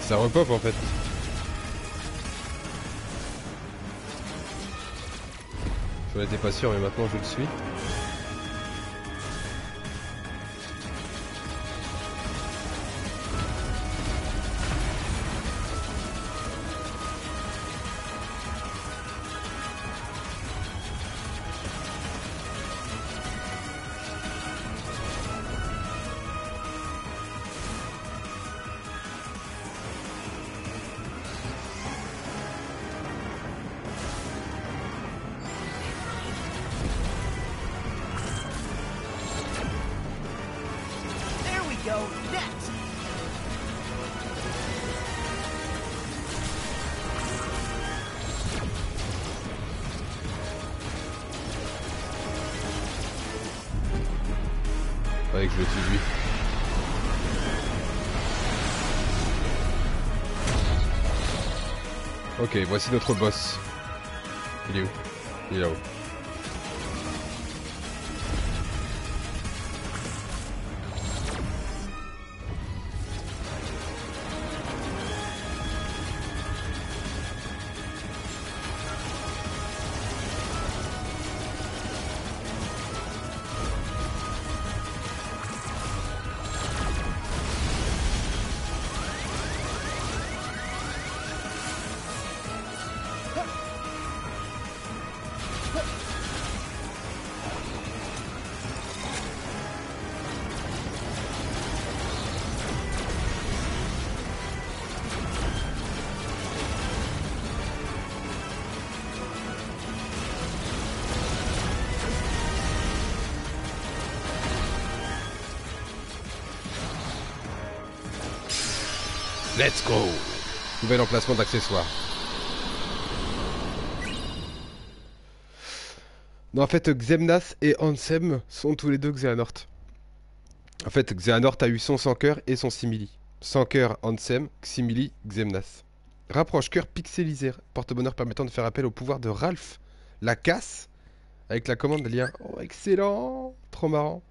Ça repop en fait. J'en étais pas sûr mais maintenant je le suis. Je le tue lui. Ok, voici notre boss. Il est où? Il est là-haut. Nouvel emplacement d'accessoires. Non, en fait, Xemnas et Ansem sont tous les deux Xehanort. En fait, Xehanort a eu son sans cœur et son simili. Sans cœur, Ansem, simili, Xemnas. Rapproche cœur pixelisé, porte-bonheur permettant de faire appel au pouvoir de Ralph. La casse, avec la commande lien. Oh, excellent Trop marrant.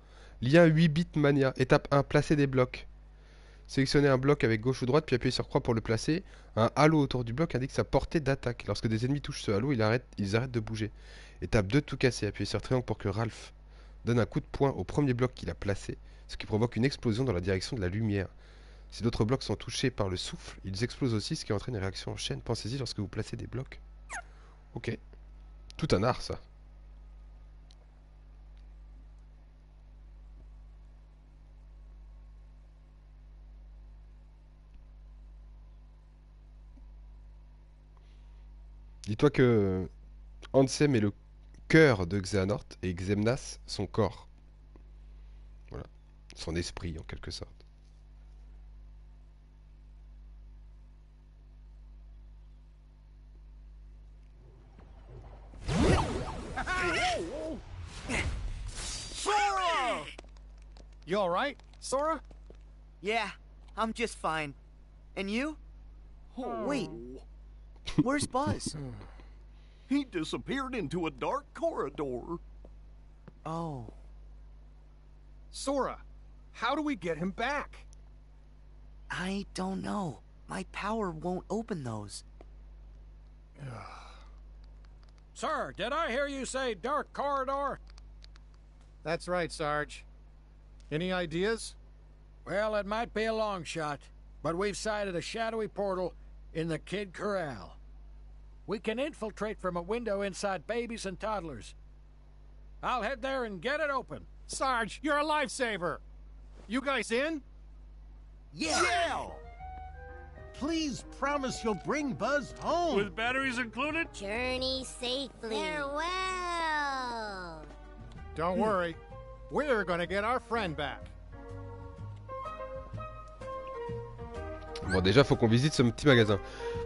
Lien 8 bits mania. Étape 1, placer des blocs. Sélectionnez un bloc avec gauche ou droite, puis appuyez sur croix pour le placer. Un halo autour du bloc indique sa portée d'attaque. Lorsque des ennemis touchent ce halo, ils arrêtent, de bouger. Étape 2, tout casser. Appuyez sur triangle pour que Ralph donne un coup de poing au premier bloc qu'il a placé, ce qui provoque une explosion dans la direction de la lumière. Si d'autres blocs sont touchés par le souffle, ils explosent aussi, ce qui entraîne une réaction en chaîne. Pensez-y lorsque vous placez des blocs. Ok. Tout un art, ça. Dis-toi que Ansem est le cœur de Xehanort et Xemnas son corps. Voilà. Son esprit en quelque sorte. Sora! You alright, Sora? Yeah, I'm just fine. And you? Oh, wait. Where's Buzz? (sighs) He disappeared into a dark corridor. Oh. Sora, how do we get him back? I don't know. My power won't open those. (sighs) Sir, did I hear you say dark corridor? That's right, Sarge. Any ideas? Well, it might be a long shot, but we've sighted a shadowy portal in the Kid Corral. We can infiltrate from a window inside babies and toddlers. I'll head there and get it open. Sarge, you're a lifesaver. You guys in? Yeah! Please promise you'll bring Buzz home. With batteries included? Journey safely. Farewell. Don't worry. We're gonna get our friend back. Bon, déjà, faut qu'on visite ce petit magasin.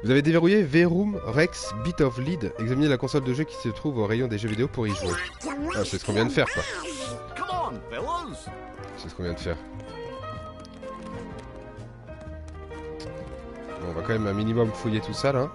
Vous avez déverrouillé V-Room Rex Bit of Lead. Examinez la console de jeu qui se trouve au rayon des jeux vidéo pour y jouer. Ah, c'est ce qu'on vient de faire, quoi. C'est ce qu'on vient de faire. Bon, on va quand même un minimum fouiller tout ça, là.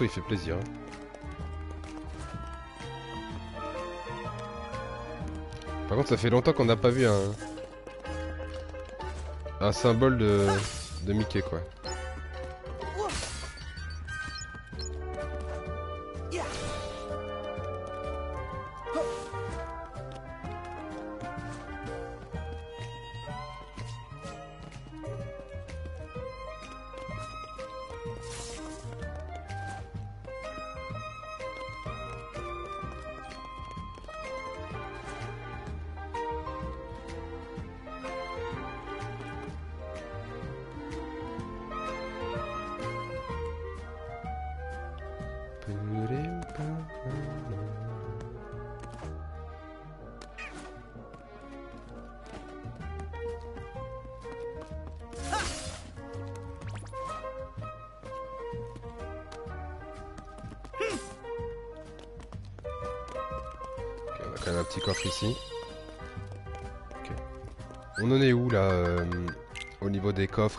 Il fait plaisir. hein. Par contre ça fait longtemps qu'on n'a pas vu un... Un symbole de... de Mickey quoi.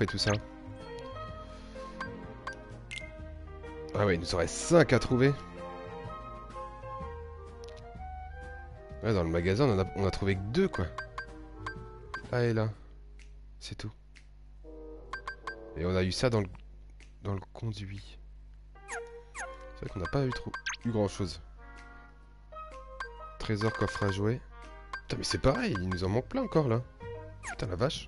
Tout ça Ah ouais, il nous aurait 5 à trouver. Ouais, dans le magasin, on a, trouvé que 2 quoi. Là et là. C'est tout. Et on a eu ça dans le, dans le conduit. C'est vrai qu'on n'a pas eu, trop, eu grand chose. Trésor, coffre à jouer. Putain, mais c'est pareil, il nous en manque plein encore là. Putain, la vache.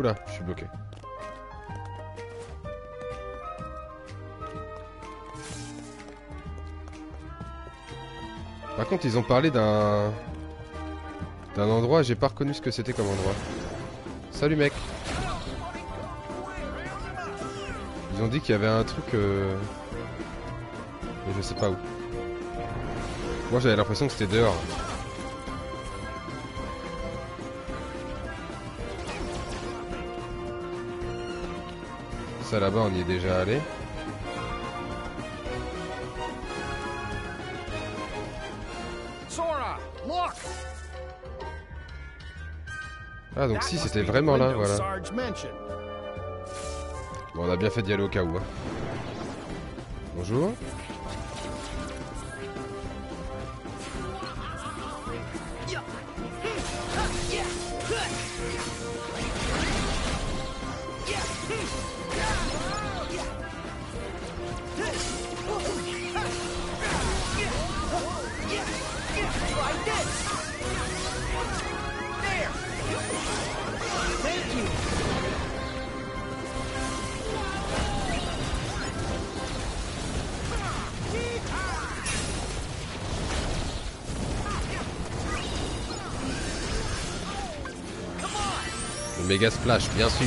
Oula, je suis bloqué. Par contre, ils ont parlé d'un... D'un endroit, j'ai pas reconnu ce que c'était comme endroit. Salut mec Ils ont dit qu'il y avait un truc... euh, Mais je sais pas où. Moi j'avais l'impression que c'était dehors. Ça là-bas on y est déjà allé. Ah donc si c'était vraiment là, voilà. Bon on a bien fait d'y aller au cas où. hein. Bonjour. Méga splash, bien sûr.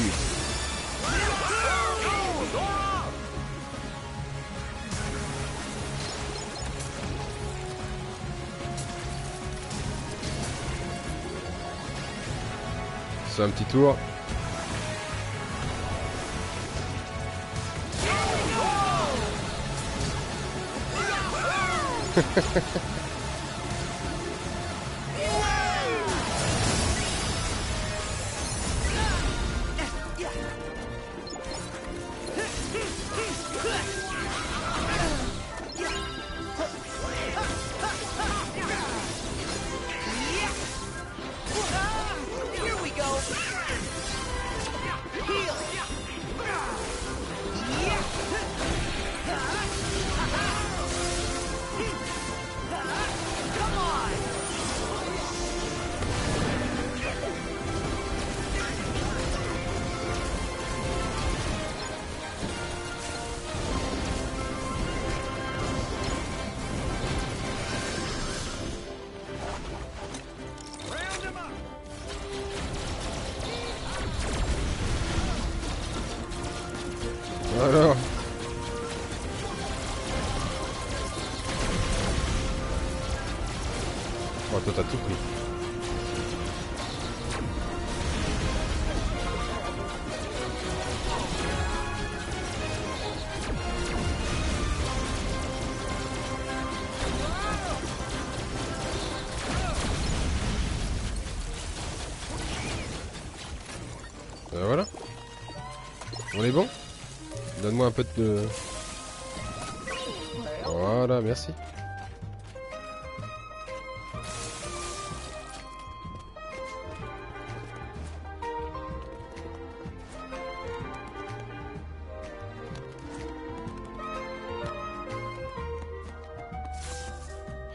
C'est un petit tour. (laughs) Un peu de... Voilà, merci.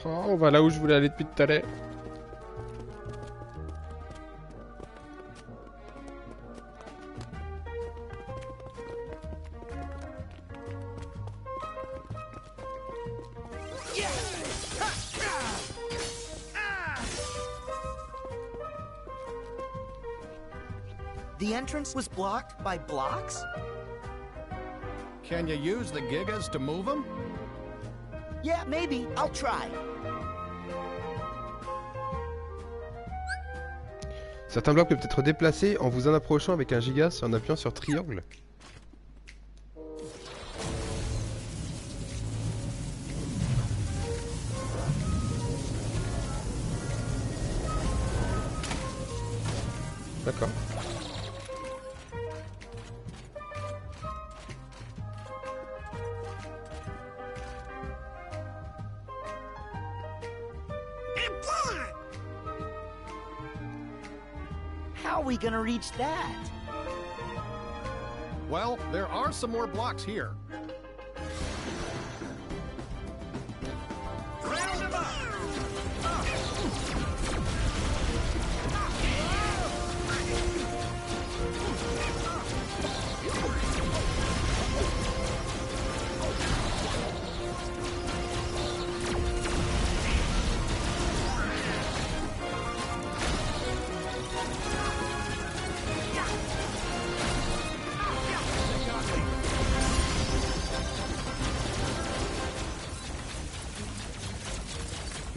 Oh, on va là où je voulais aller depuis tout à l'heure. By blocks? Can you use the Gigas to move them? Yeah, maybe. I'll try. Certains blocs peuvent être déplacés en vous en approchant avec un gigas et en appuyant sur triangle. We that? Well, there are some more blocks here.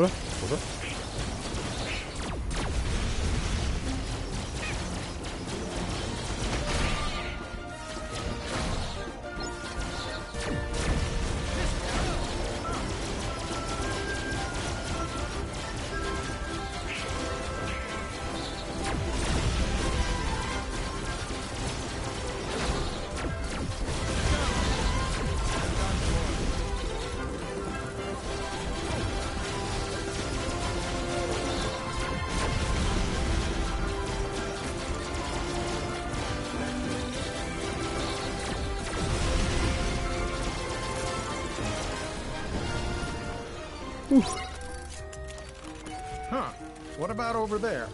Voilà, bonjour. Huh. About over there?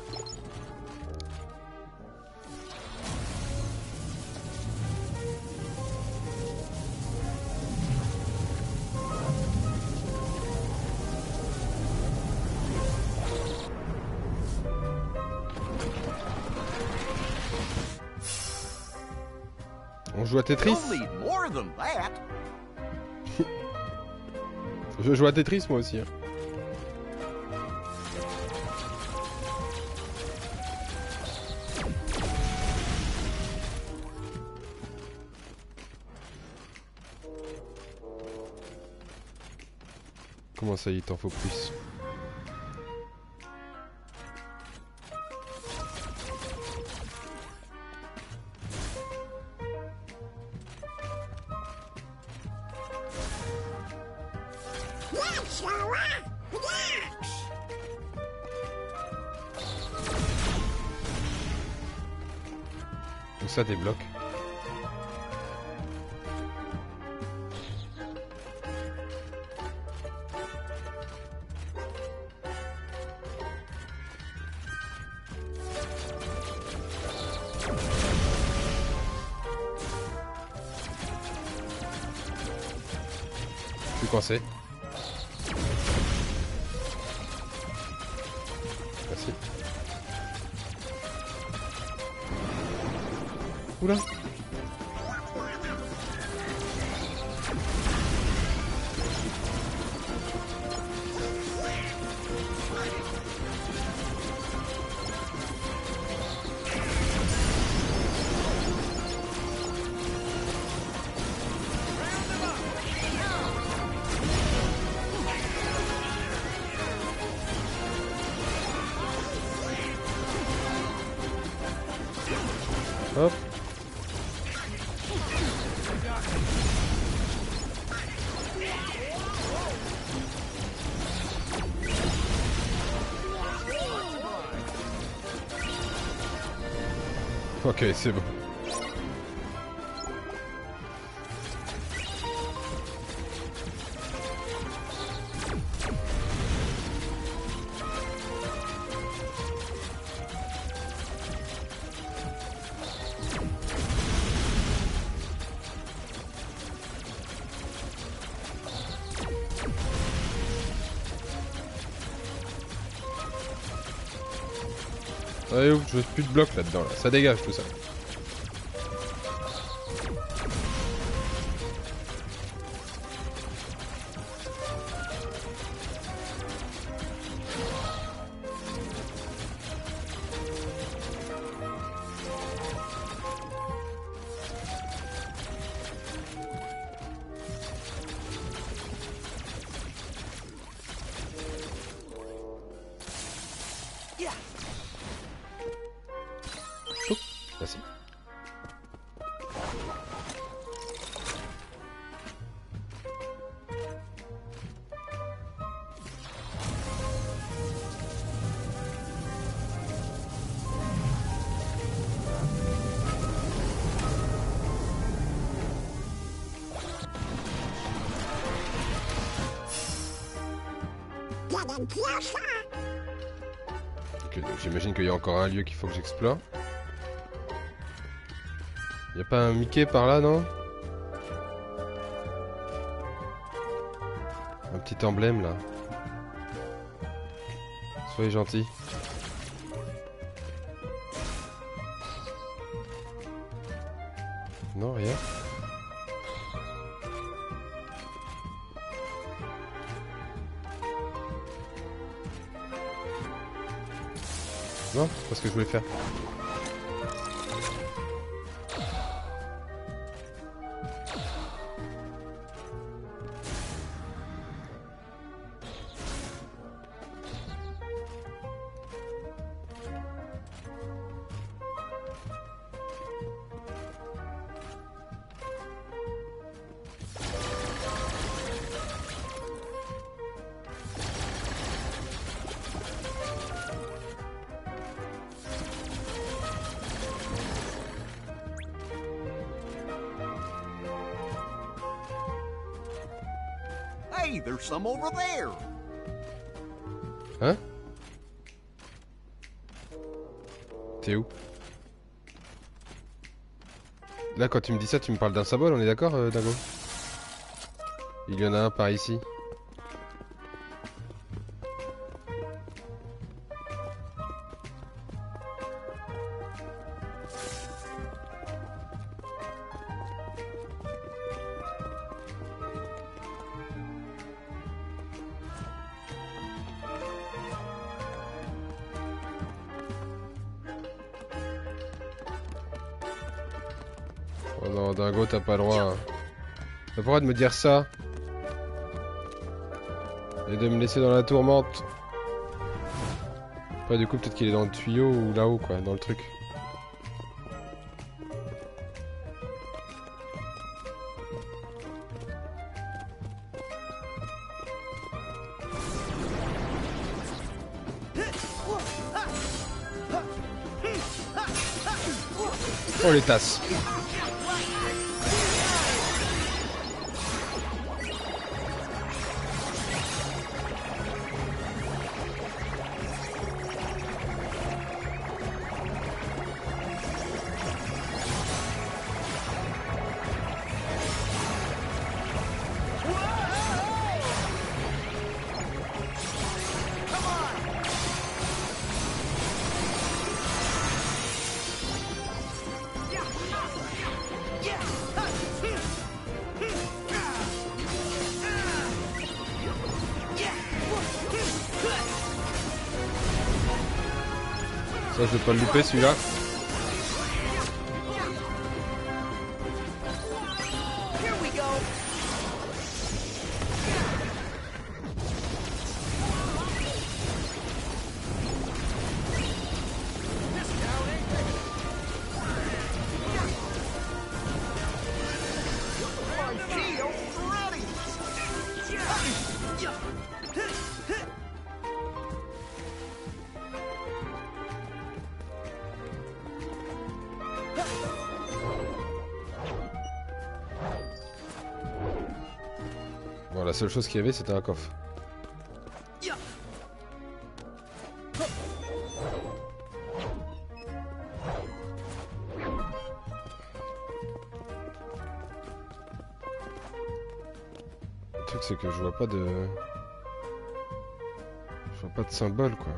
On joue à Tetris You'll need more than that. (laughs) Je joue à Tetris moi aussi. Ça, il t'en faut plus ça débloque. Ok, c'est bon. Veux plus de blocs là-dedans, là. ça dégage tout ça. Donc j'imagine qu'il y a encore un lieu qu'il faut que j'explore. Y a pas un Mickey par là, non? Un petit emblème là. Soyez gentil. Voulais faire. Tu me dis ça, tu me parles d'un symbole, on est d'accord, euh, Dago? Il y en a un par ici. Me dire ça. Et de me laisser dans la tourmente. Après, du coup, peut-être qu'il est dans le tuyau ou là-haut, quoi, dans le truc. Oh, les tasses. Pas le louper celui-là. Seule chose qu'il y avait, c'était un coffre. Le truc, c'est que je vois pas de. Je vois pas de symbole, quoi.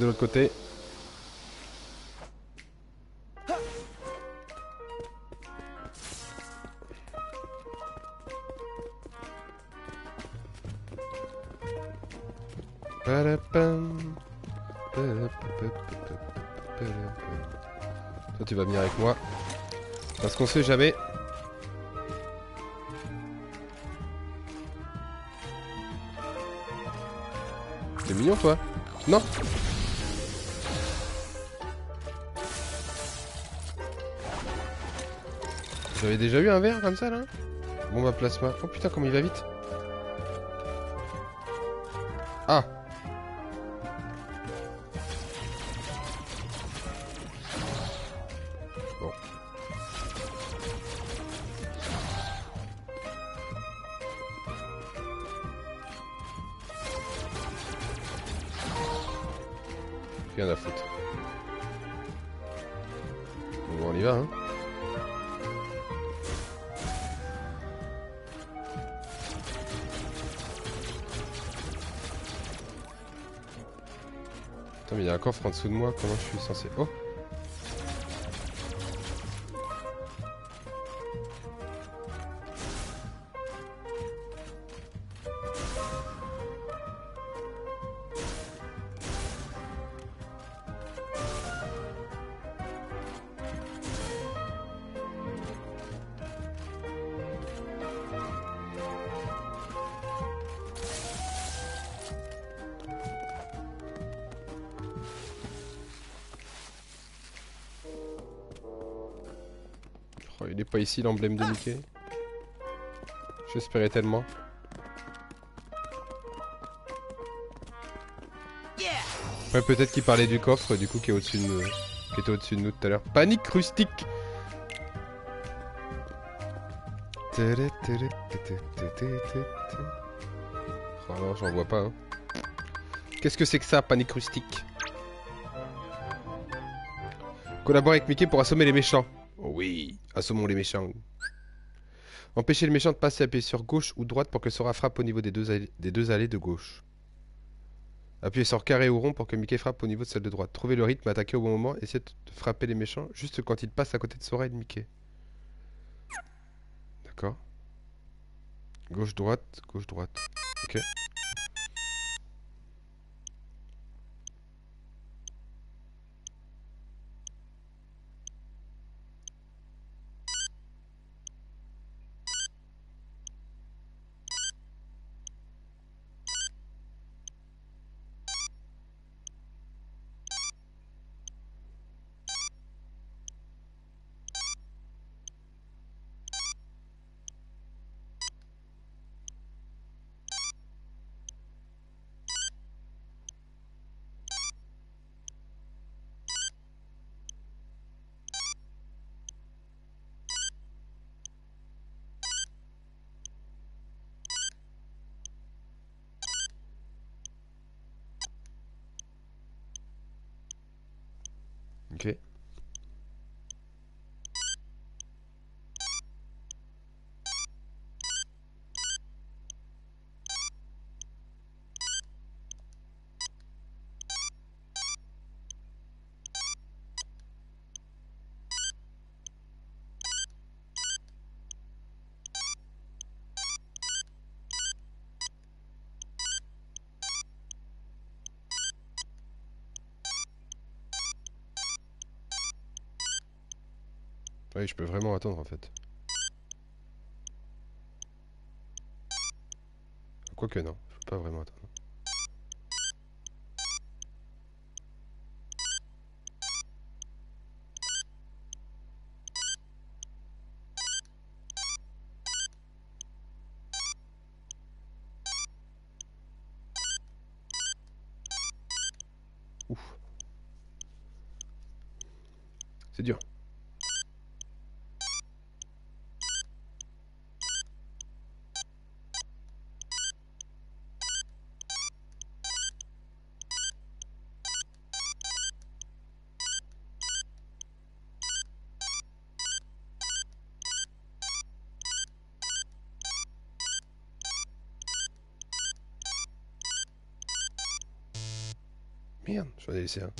De l'autre côté. Toi tu vas venir avec moi. Parce qu'on sait jamais. T'es mignon toi Non J'avais déjà eu un verre comme ça là Bon bah plasma. Oh putain comme il va vite Ah en dessous de moi, comment je suis censé... Oh ici l'emblème de Mickey J'espérais tellement. Ouais, peut-être qu'il parlait du coffre, du coup, qui est au-dessus de nous, qui était au-dessus de nous tout à l'heure. Panique rustique. Oh non, j'en vois pas. hein. Qu'est-ce que c'est que ça, panique rustique? Collaborer avec Mickey pour assommer les méchants. Oui, assommons les méchants. Empêcher le méchant de passer appuyez sur gauche ou droite pour que Sora frappe au niveau des deux, allées, de gauche. Appuyez sur carré ou rond pour que Mickey frappe au niveau de celle de droite. Trouvez le rythme, attaquer au bon moment, essayez de frapper les méchants juste quand ils passent à côté de Sora et de Mickey. D'accord. Gauche, droite, gauche, droite. Ok. Ok. Oui, je peux vraiment attendre en fait. Quoique non, je peux pas vraiment attendre. Dommage.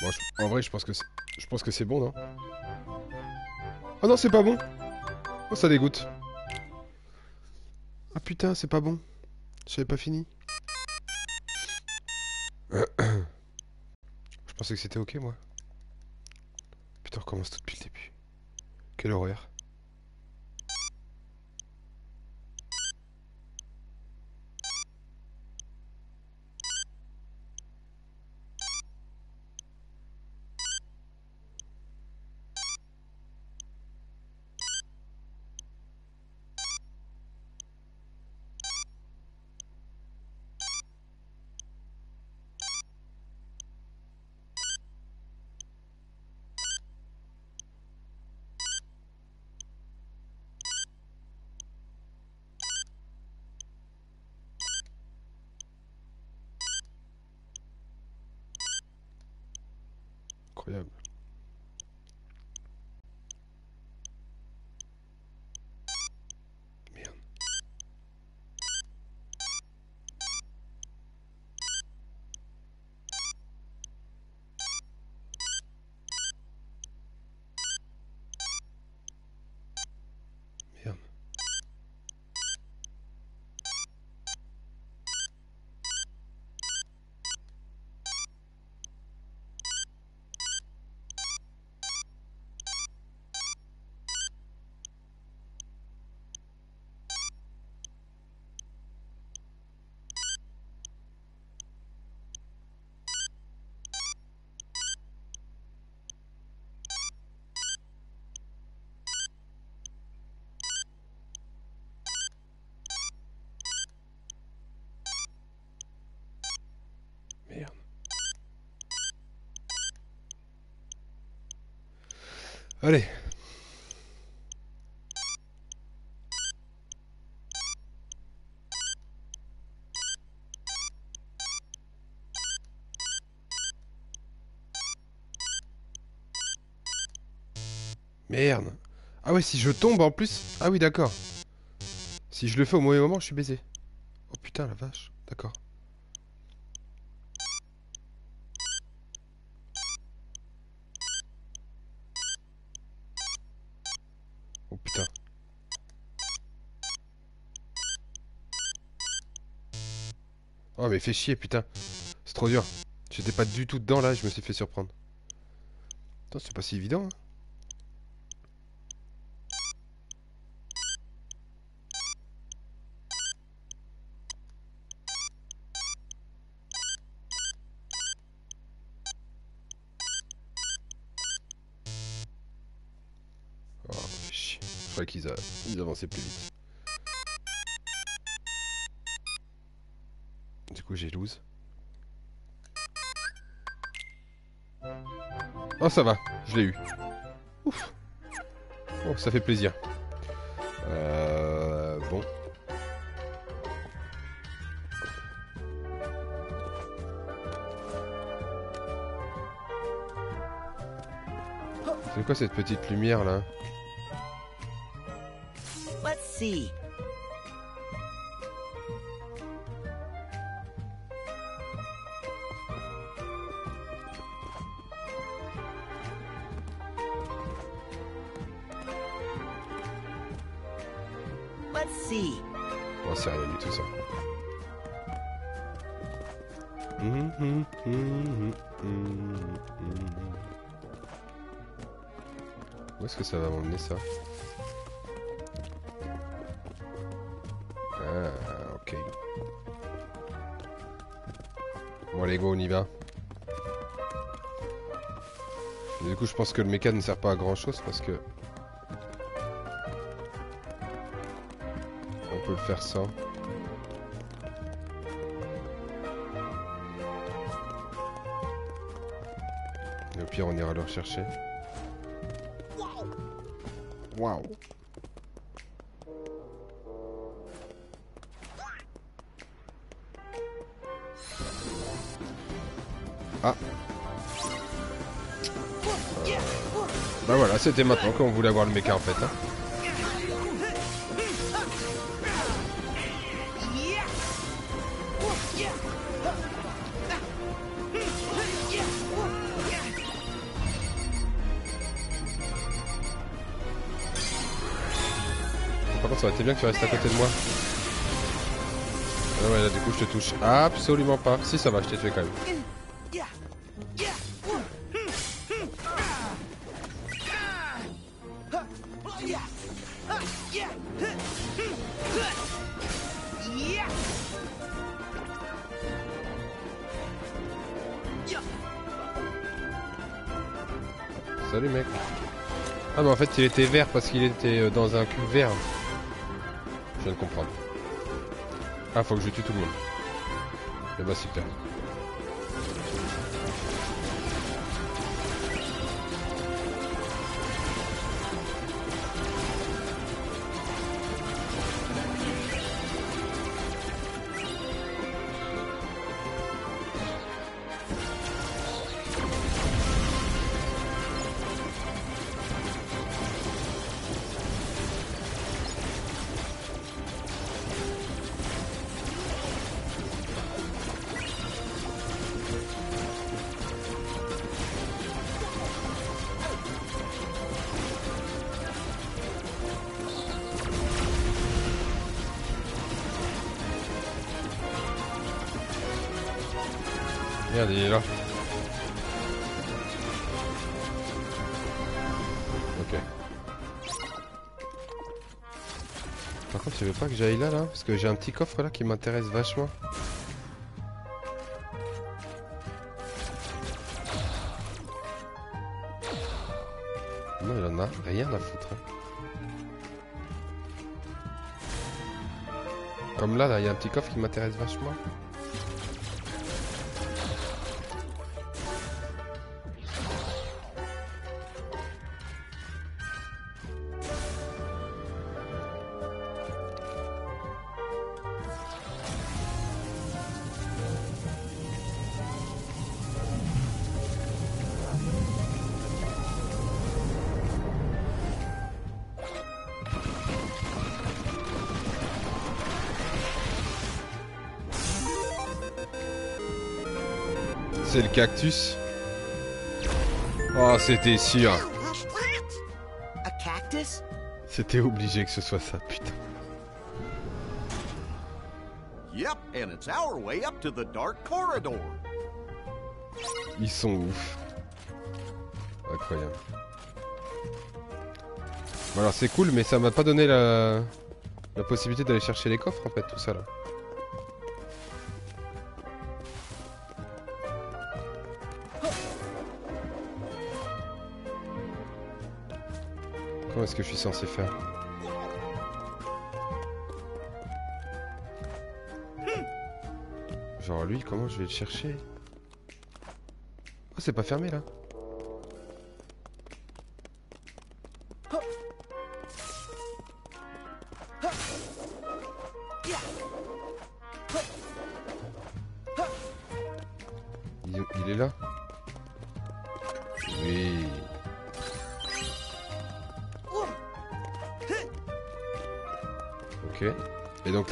Bon, en vrai, je pense que c'est, bon, non? Oh non, c'est pas bon. Oh, ça dégoûte. Ah putain, c'est pas bon. J'avais pas fini. Je pensais que c'était ok, moi. Putain, on recommence tout depuis le début. Quelle horreur. Allez. Merde. Ah ouais, si je tombe en plus... Ah oui, d'accord. Si je le fais au mauvais moment, je suis baisé. Oh putain, la vache. D'accord. Oh mais fais chier putain. C'est trop dur. J'étais pas du tout dedans là, je me suis fait surprendre. Attends, c'est pas si évident. hein. Ça va, je l'ai eu. Ouf. Oh, ça fait plaisir. Euh. Bon. C'est quoi cette petite lumière là? Parce que le méca ne sert pas à grand chose parce que... On peut le faire sans. Et au pire on ira le rechercher. Voilà, c'était maintenant qu'on voulait avoir le mecha en fait. Hein. Par contre, ça aurait été bien que tu restes à côté de moi. Ah ouais, là, du coup, je te touche absolument pas. Si, ça va, je t'ai tué quand même. En fait il était vert parce qu'il était euh, dans un cube vert. Je viens de comprendre. Ah faut que je tue tout le monde. Et bah super. Est là. Ok. Par contre, tu veux pas que j'aille là, là? Parce que j'ai un petit coffre là qui m'intéresse vachement. Non, il en a rien à foutre. hein. Comme là, il y a un petit coffre qui m'intéresse vachement. Cactus. Oh, c'était sûr. A cactus? C'était obligé que ce soit ça, putain. Yep, and it's our way up to the dark corridor. Ils sont ouf. Incroyable. Bon alors c'est cool, mais ça m'a pas donné la, la possibilité d'aller chercher les coffres en fait, tout ça là. Comment est-ce que je suis censé faire Genre lui, comment je vais le chercher? Oh, c'est pas fermé là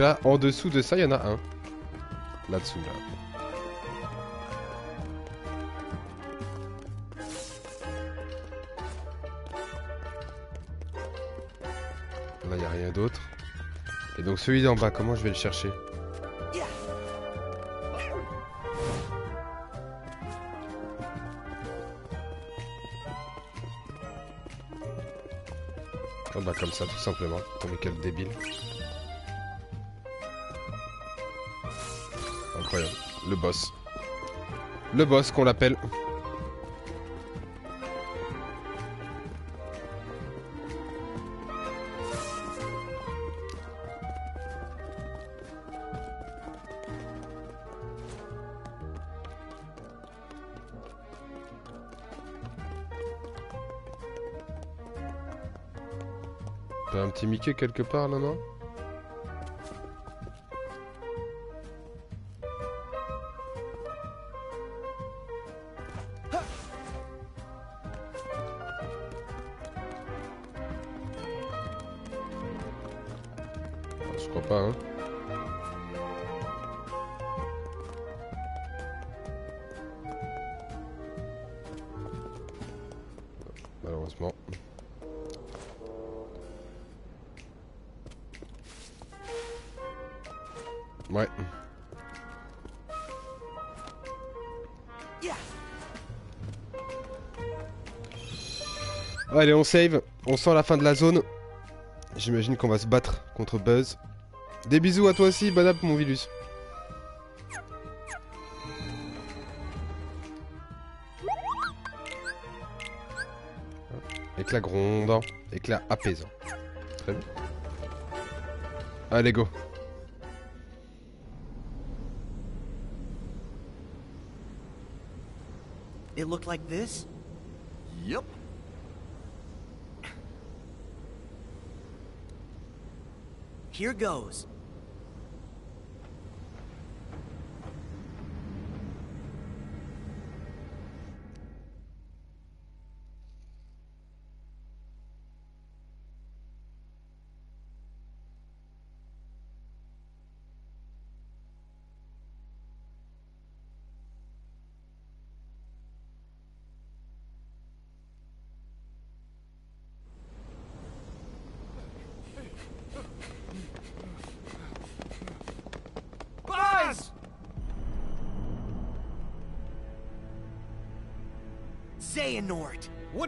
Là, en dessous de ça, il y en a un. Là-dessous, là. Là, il n'y a rien d'autre. Et donc celui d'en bas, comment je vais le chercher? Ah bah comme ça, tout simplement. Oh, mais quel débile. Le boss. Le boss qu'on l'appelle. T'as un petit Mickey quelque part là, non? Je crois pas, hein. Malheureusement. Ouais. Allez, on save. On sent la fin de la zone. J'imagine qu'on va se battre contre Buzz. Des bisous à toi aussi, bon app mon Vilus. Éclat grondant, éclat apaisant. Très bien. Allez, go. It looked like this? Yep. Here goes.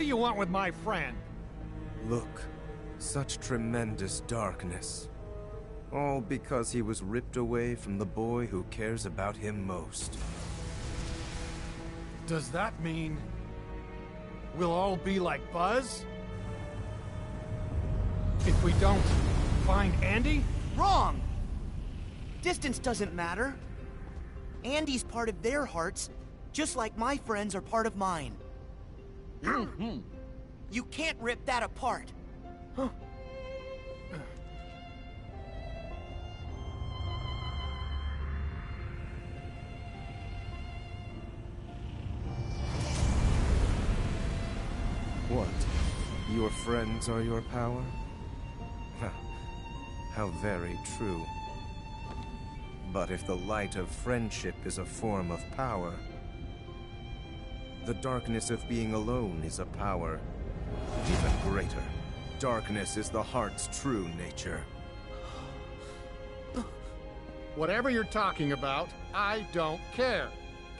Do you want with my friend? Look, such tremendous darkness. All because he was ripped away from the boy who cares about him most. Does that mean we'll all be like Buzz? If we don't find Andy? Wrong! Distance doesn't matter. Andy's part of their hearts, just like my friends are part of mine. Hmm. You can't rip that apart. What? Your friends are your power? How very true. But if the light of friendship is a form of power, the darkness of being alone is a power even greater. Darkness is the heart's true nature. Whatever you're talking about, I don't care.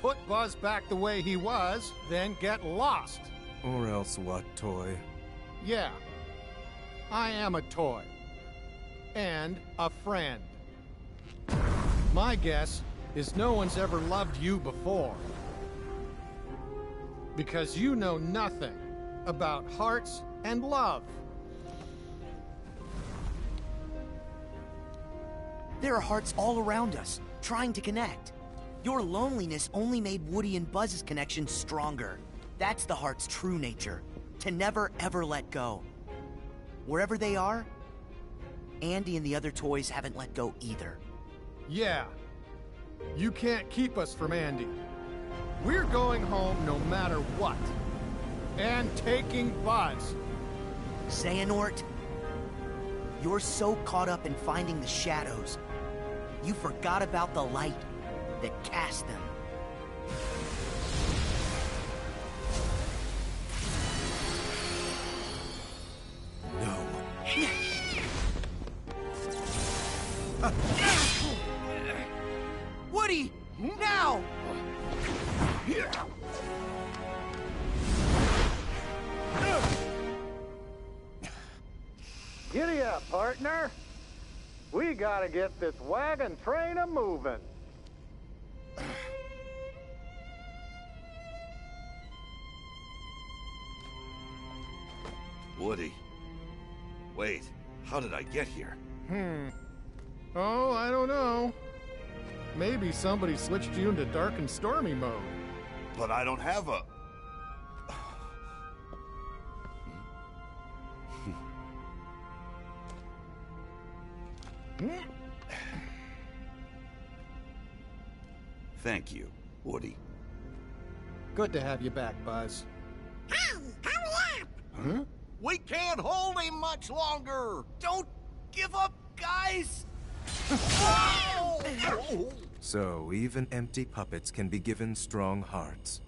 Put Buzz back the way he was, then get lost. Or else what, Toy? Yeah, I am a toy. And a friend. My guess is no one's ever loved you before. Because you know nothing about hearts and love. There are hearts all around us, trying to connect. Your loneliness only made Woody and Buzz's connection stronger. That's the heart's true nature, to never ever let go. Wherever they are, Andy and the other toys haven't let go either. Yeah. You can't keep us from Andy. We're going home no matter what. And taking Buzz. Xehanort, you're so caught up in finding the shadows, you forgot about the light that cast them. Woody, (laughs) partner. We gotta get this wagon train a moving. (sighs) Woody. Wait, how did I get here? Hmm. Oh, I don't know. Maybe somebody switched you into dark and stormy mode. But I don't have a. Thank you, Woody. Good to have you back, Buzz. Huh? We can't hold him much longer. Don't give up, guys! (laughs) So, even empty puppets can be given strong hearts.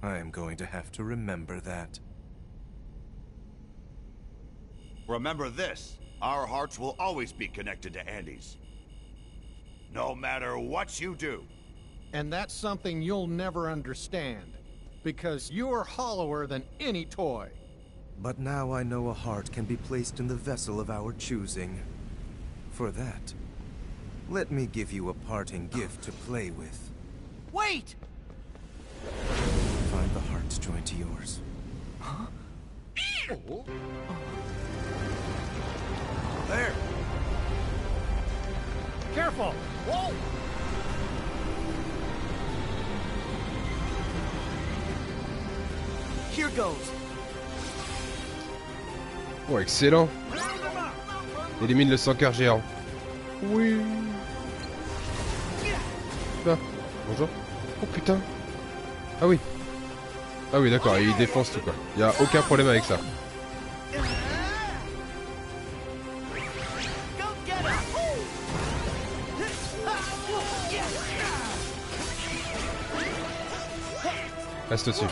I am going to have to remember that. Remember this our hearts will always be connected to Andy's. No matter what you do. And that's something you'll never understand. Because you're hollower than any toy. But now I know a heart can be placed in the vessel of our choosing. For that, let me give you a parting gift to play with. Wait! Find the heart's joint to yours. There. Careful! Whoa! Here goes. Oh, excellent. Élimine le sans géant. Oui. Ah, bonjour. Oh putain. Ah oui. Ah oui, d'accord, il défonce tout quoi. Y a aucun problème avec ça. Reste dessus.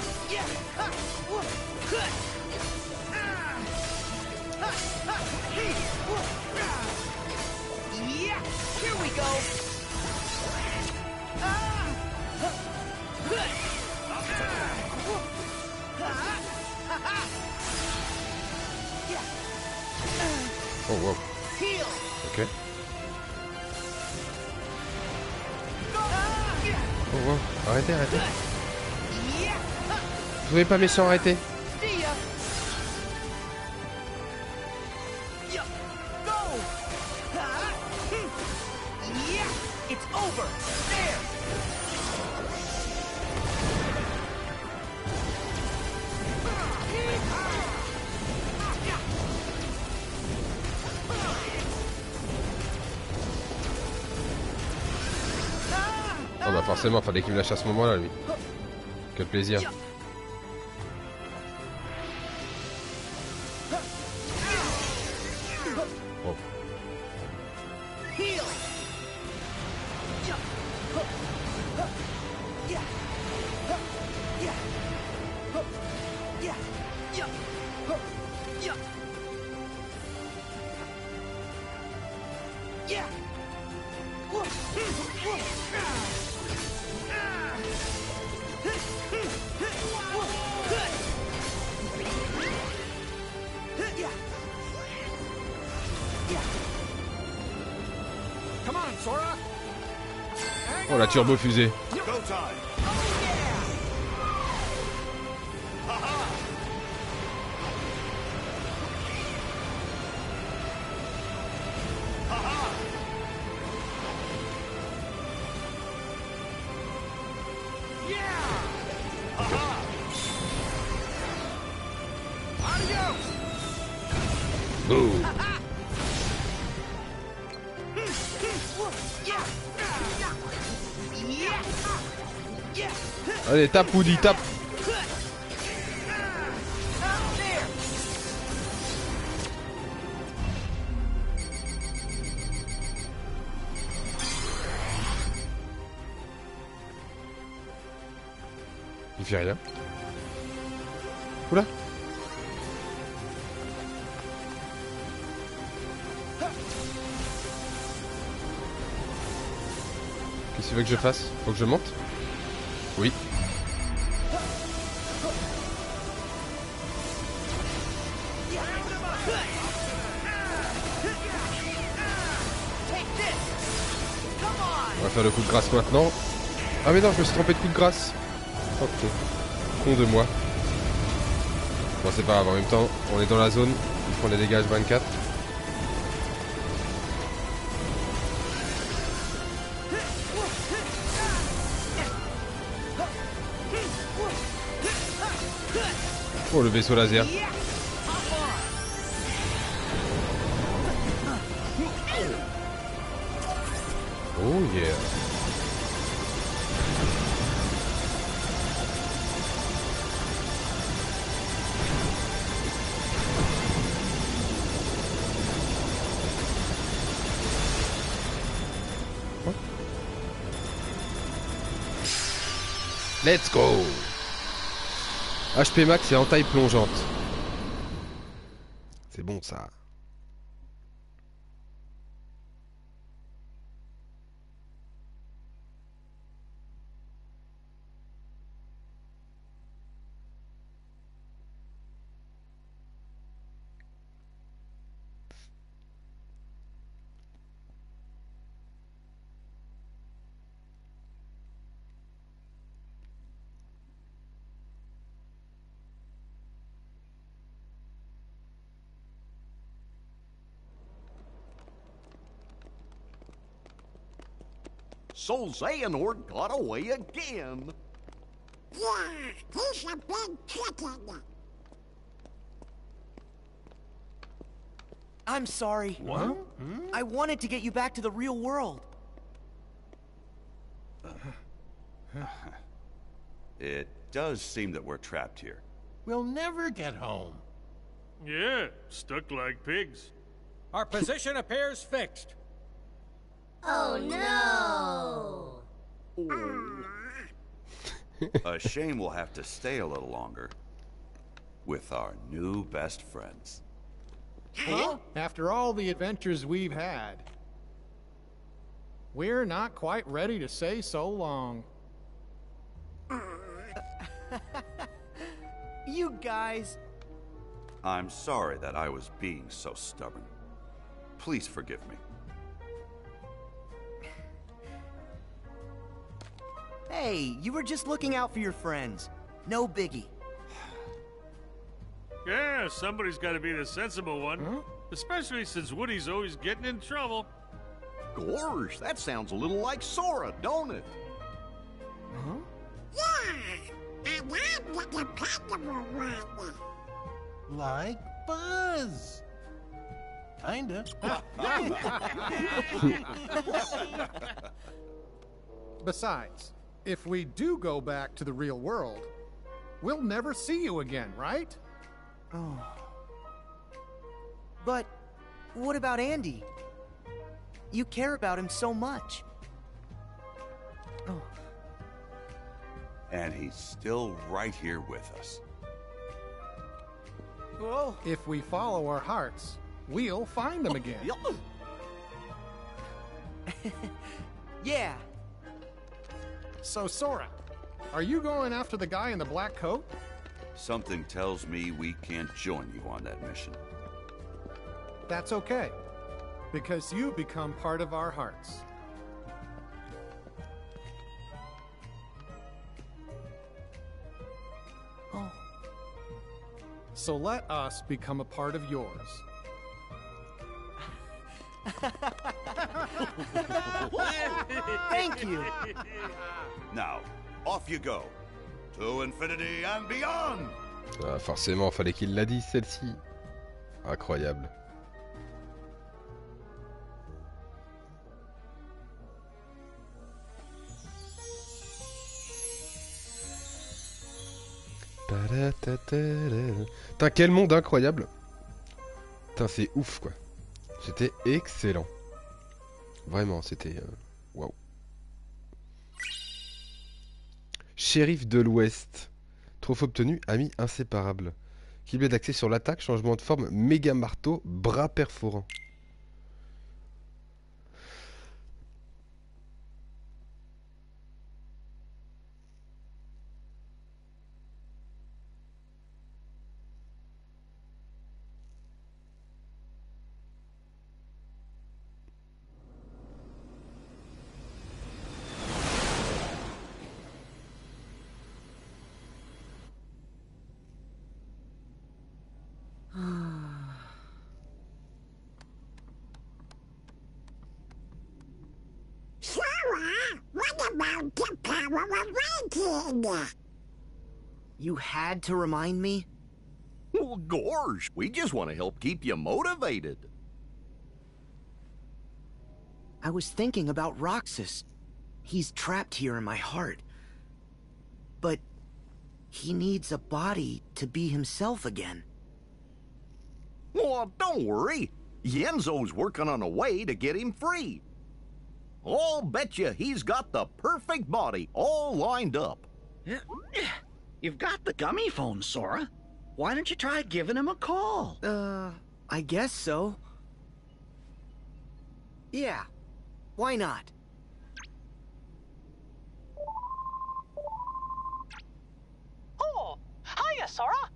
Oh wow. Oh wow. Arrêtez, arrêtez. Vous pouvez pas! It's over! There! Oh bah forcément, fallait qu'il me lâche à ce moment-là, lui. Quel plaisir. Oh la turbo fusée. Allez, tape Woody, tape. Il fait rien. Oula. Qu'est-ce qu'il veut que je fasse? Faut que je monte? Le coup de grâce maintenant. Ah mais non, je me suis trompé de coup de grâce. Ok. Con de moi. Bon, c'est pas grave, en même temps, on est dans la zone. Il faut les dégage 24. Oh, le vaisseau laser. Let's go HP max et en taille plongeante. C'est bon ça. So Xehanort got away again. Yeah, he's a big chicken. I'm sorry. What? Hmm? I wanted to get you back to the real world. It does seem that we're trapped here. We'll never get home. Yeah, stuck like pigs. Our position appears fixed. Oh no! a shame we'll have to stay a little longer. With our new best friends. Huh? After all the adventures we've had, we're not quite ready to say so long. (laughs) You guys. I'm sorry that I was being so stubborn. Please forgive me. Hey, you were just looking out for your friends. No biggie. Yeah, somebody's got to be the sensible one. Especially since Woody's always getting in trouble. Gorge, that sounds a little like Sora, don't it? Huh? Yeah, and I'm the dependable one. Like Buzz. Kinda. (laughs) (laughs) Besides, if we do go back to the real world, we'll never see you again, right? Oh. (sighs) But what about Andy? You care about him so much. Oh, (sighs) And he's still right here with us. well, If we follow our hearts, we'll find them (laughs) again. yeah. So, Sora, are you going after the guy in the black coat? Something tells me we can't join you on that mission. That's okay, because you become part of our hearts. Oh, So let us become a part of yours. (laughs) thank you. Now, off you go. To infinity and beyond! Ah, forcément, fallait qu'il l'a dit celle-ci. Incroyable. Putain, quel monde incroyable. Putain, c'est ouf quoi. C'était excellent. Vraiment, c'était. euh, Waouh. Shérif de l'Ouest. Trophée obtenu, ami inséparable. Cible d'accès sur l'attaque, changement de forme, méga marteau, bras perforant. Had to remind me? Well, Gorge, we just want to help keep you motivated. I was thinking about Roxas. He's trapped here in my heart. But he needs a body to be himself again. Well, don't worry. Yenzo's working on a way to get him free. I'll bet you he's got the perfect body all lined up. (laughs) You've got the gummy phone, Sora. Why don't you try giving him a call? Uh, I guess so. Yeah, why not? Oh, hiya, Sora.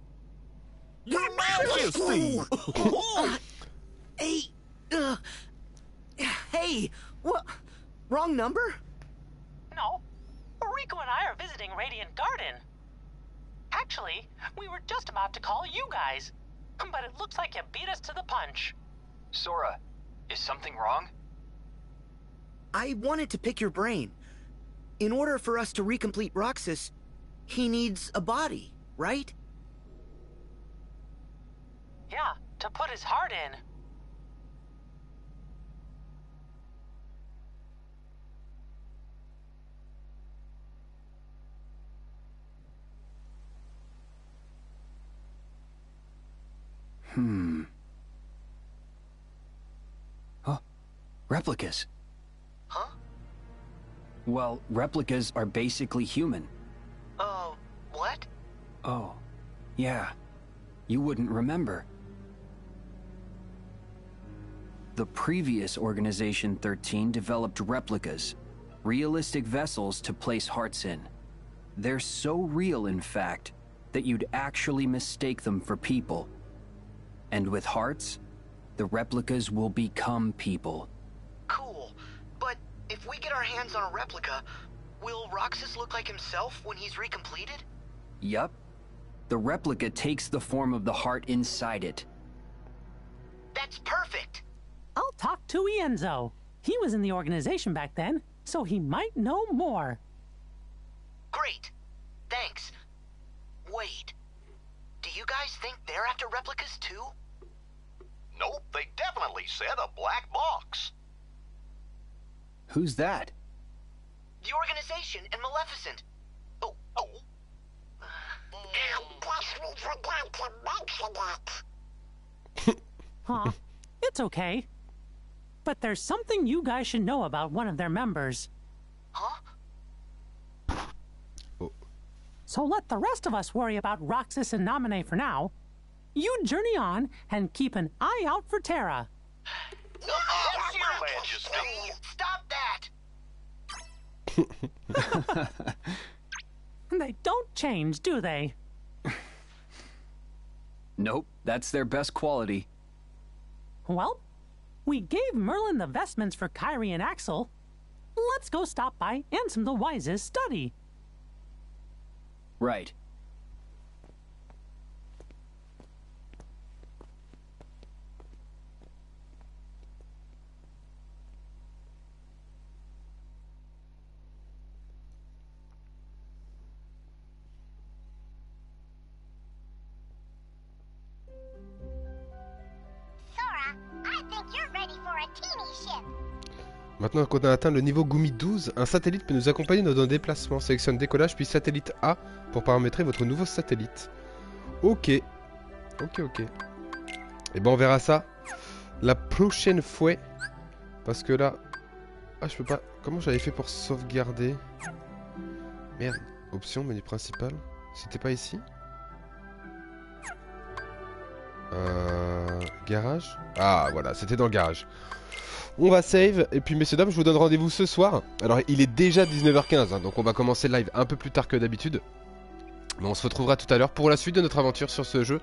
Your Majesty! Uh, (laughs) hey, uh, hey, what? Wrong number? No, Rico and I are visiting Radiant Garden. Actually, we were just about to call you guys, but it looks like you beat us to the punch. Sora, is something wrong? I wanted to pick your brain. In order for us to recomplete Roxas, he needs a body, right? Yeah, to put his heart in. Hmm. Huh? Replicas. Huh? Well, replicas are basically human. Oh, what? Oh, yeah. You wouldn't remember. The previous Organization 13 developed replicas, realistic vessels to place hearts in. They're so real, in fact, that you'd actually mistake them for people. And with hearts, the replicas will become people. Cool. But if we get our hands on a replica, will Roxas look like himself when he's recompleted? Yup. The replica takes the form of the heart inside it. That's perfect. I'll talk to Ienzo. He was in the organization back then, so he might know more. Great. Thanks. Wait. Do you guys think they're after replicas too? Nope, they definitely said a black box. Who's that? The organization and Maleficent. Oh, oh. I guess we forgot to mention it. (laughs) Huh? It's okay. But there's something you guys should know about one of their members. Huh? So let the rest of us worry about Roxas and Naminé for now. You journey on and keep an eye out for Terra. Yes, Your Majesty! Stop that! (laughs) They don't change, do they? Nope, that's their best quality. Well, we gave Merlin the vestments for Kyrie and Axel. Let's go stop by Ansem the Wise's study. Right. Maintenant qu'on a atteint le niveau Gumi 12, un satellite peut nous accompagner dans nos déplacements. Sélectionne décollage puis satellite A pour paramétrer votre nouveau satellite. Ok. Ok, ok. Et ben on verra ça la prochaine fois. Parce que là... Ah, je peux pas... Comment j'avais fait pour sauvegarder? Merde. Option, menu principal. C'était pas ici? Euh... Garage? Ah, voilà, c'était dans le garage. On va save, et puis messieurs dames, je vous donne rendez-vous ce soir. Alors il est déjà 19h15, hein, donc on va commencer le live un peu plus tard que d'habitude. Mais on se retrouvera tout à l'heure pour la suite de notre aventure sur ce jeu.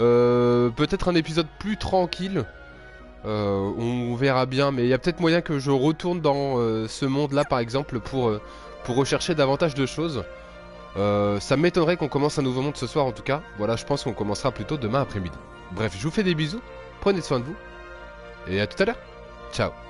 Euh, peut-être un épisode plus tranquille. Euh, on verra bien, mais il y a peut-être moyen que je retourne dans euh, ce monde-là par exemple pour, pour rechercher davantage de choses. Ça m'étonnerait qu'on commence un nouveau monde ce soir en tout cas. Voilà, je pense qu'on commencera plutôt demain après-midi. Bref, je vous fais des bisous, prenez soin de vous, et à tout à l'heure. Ciao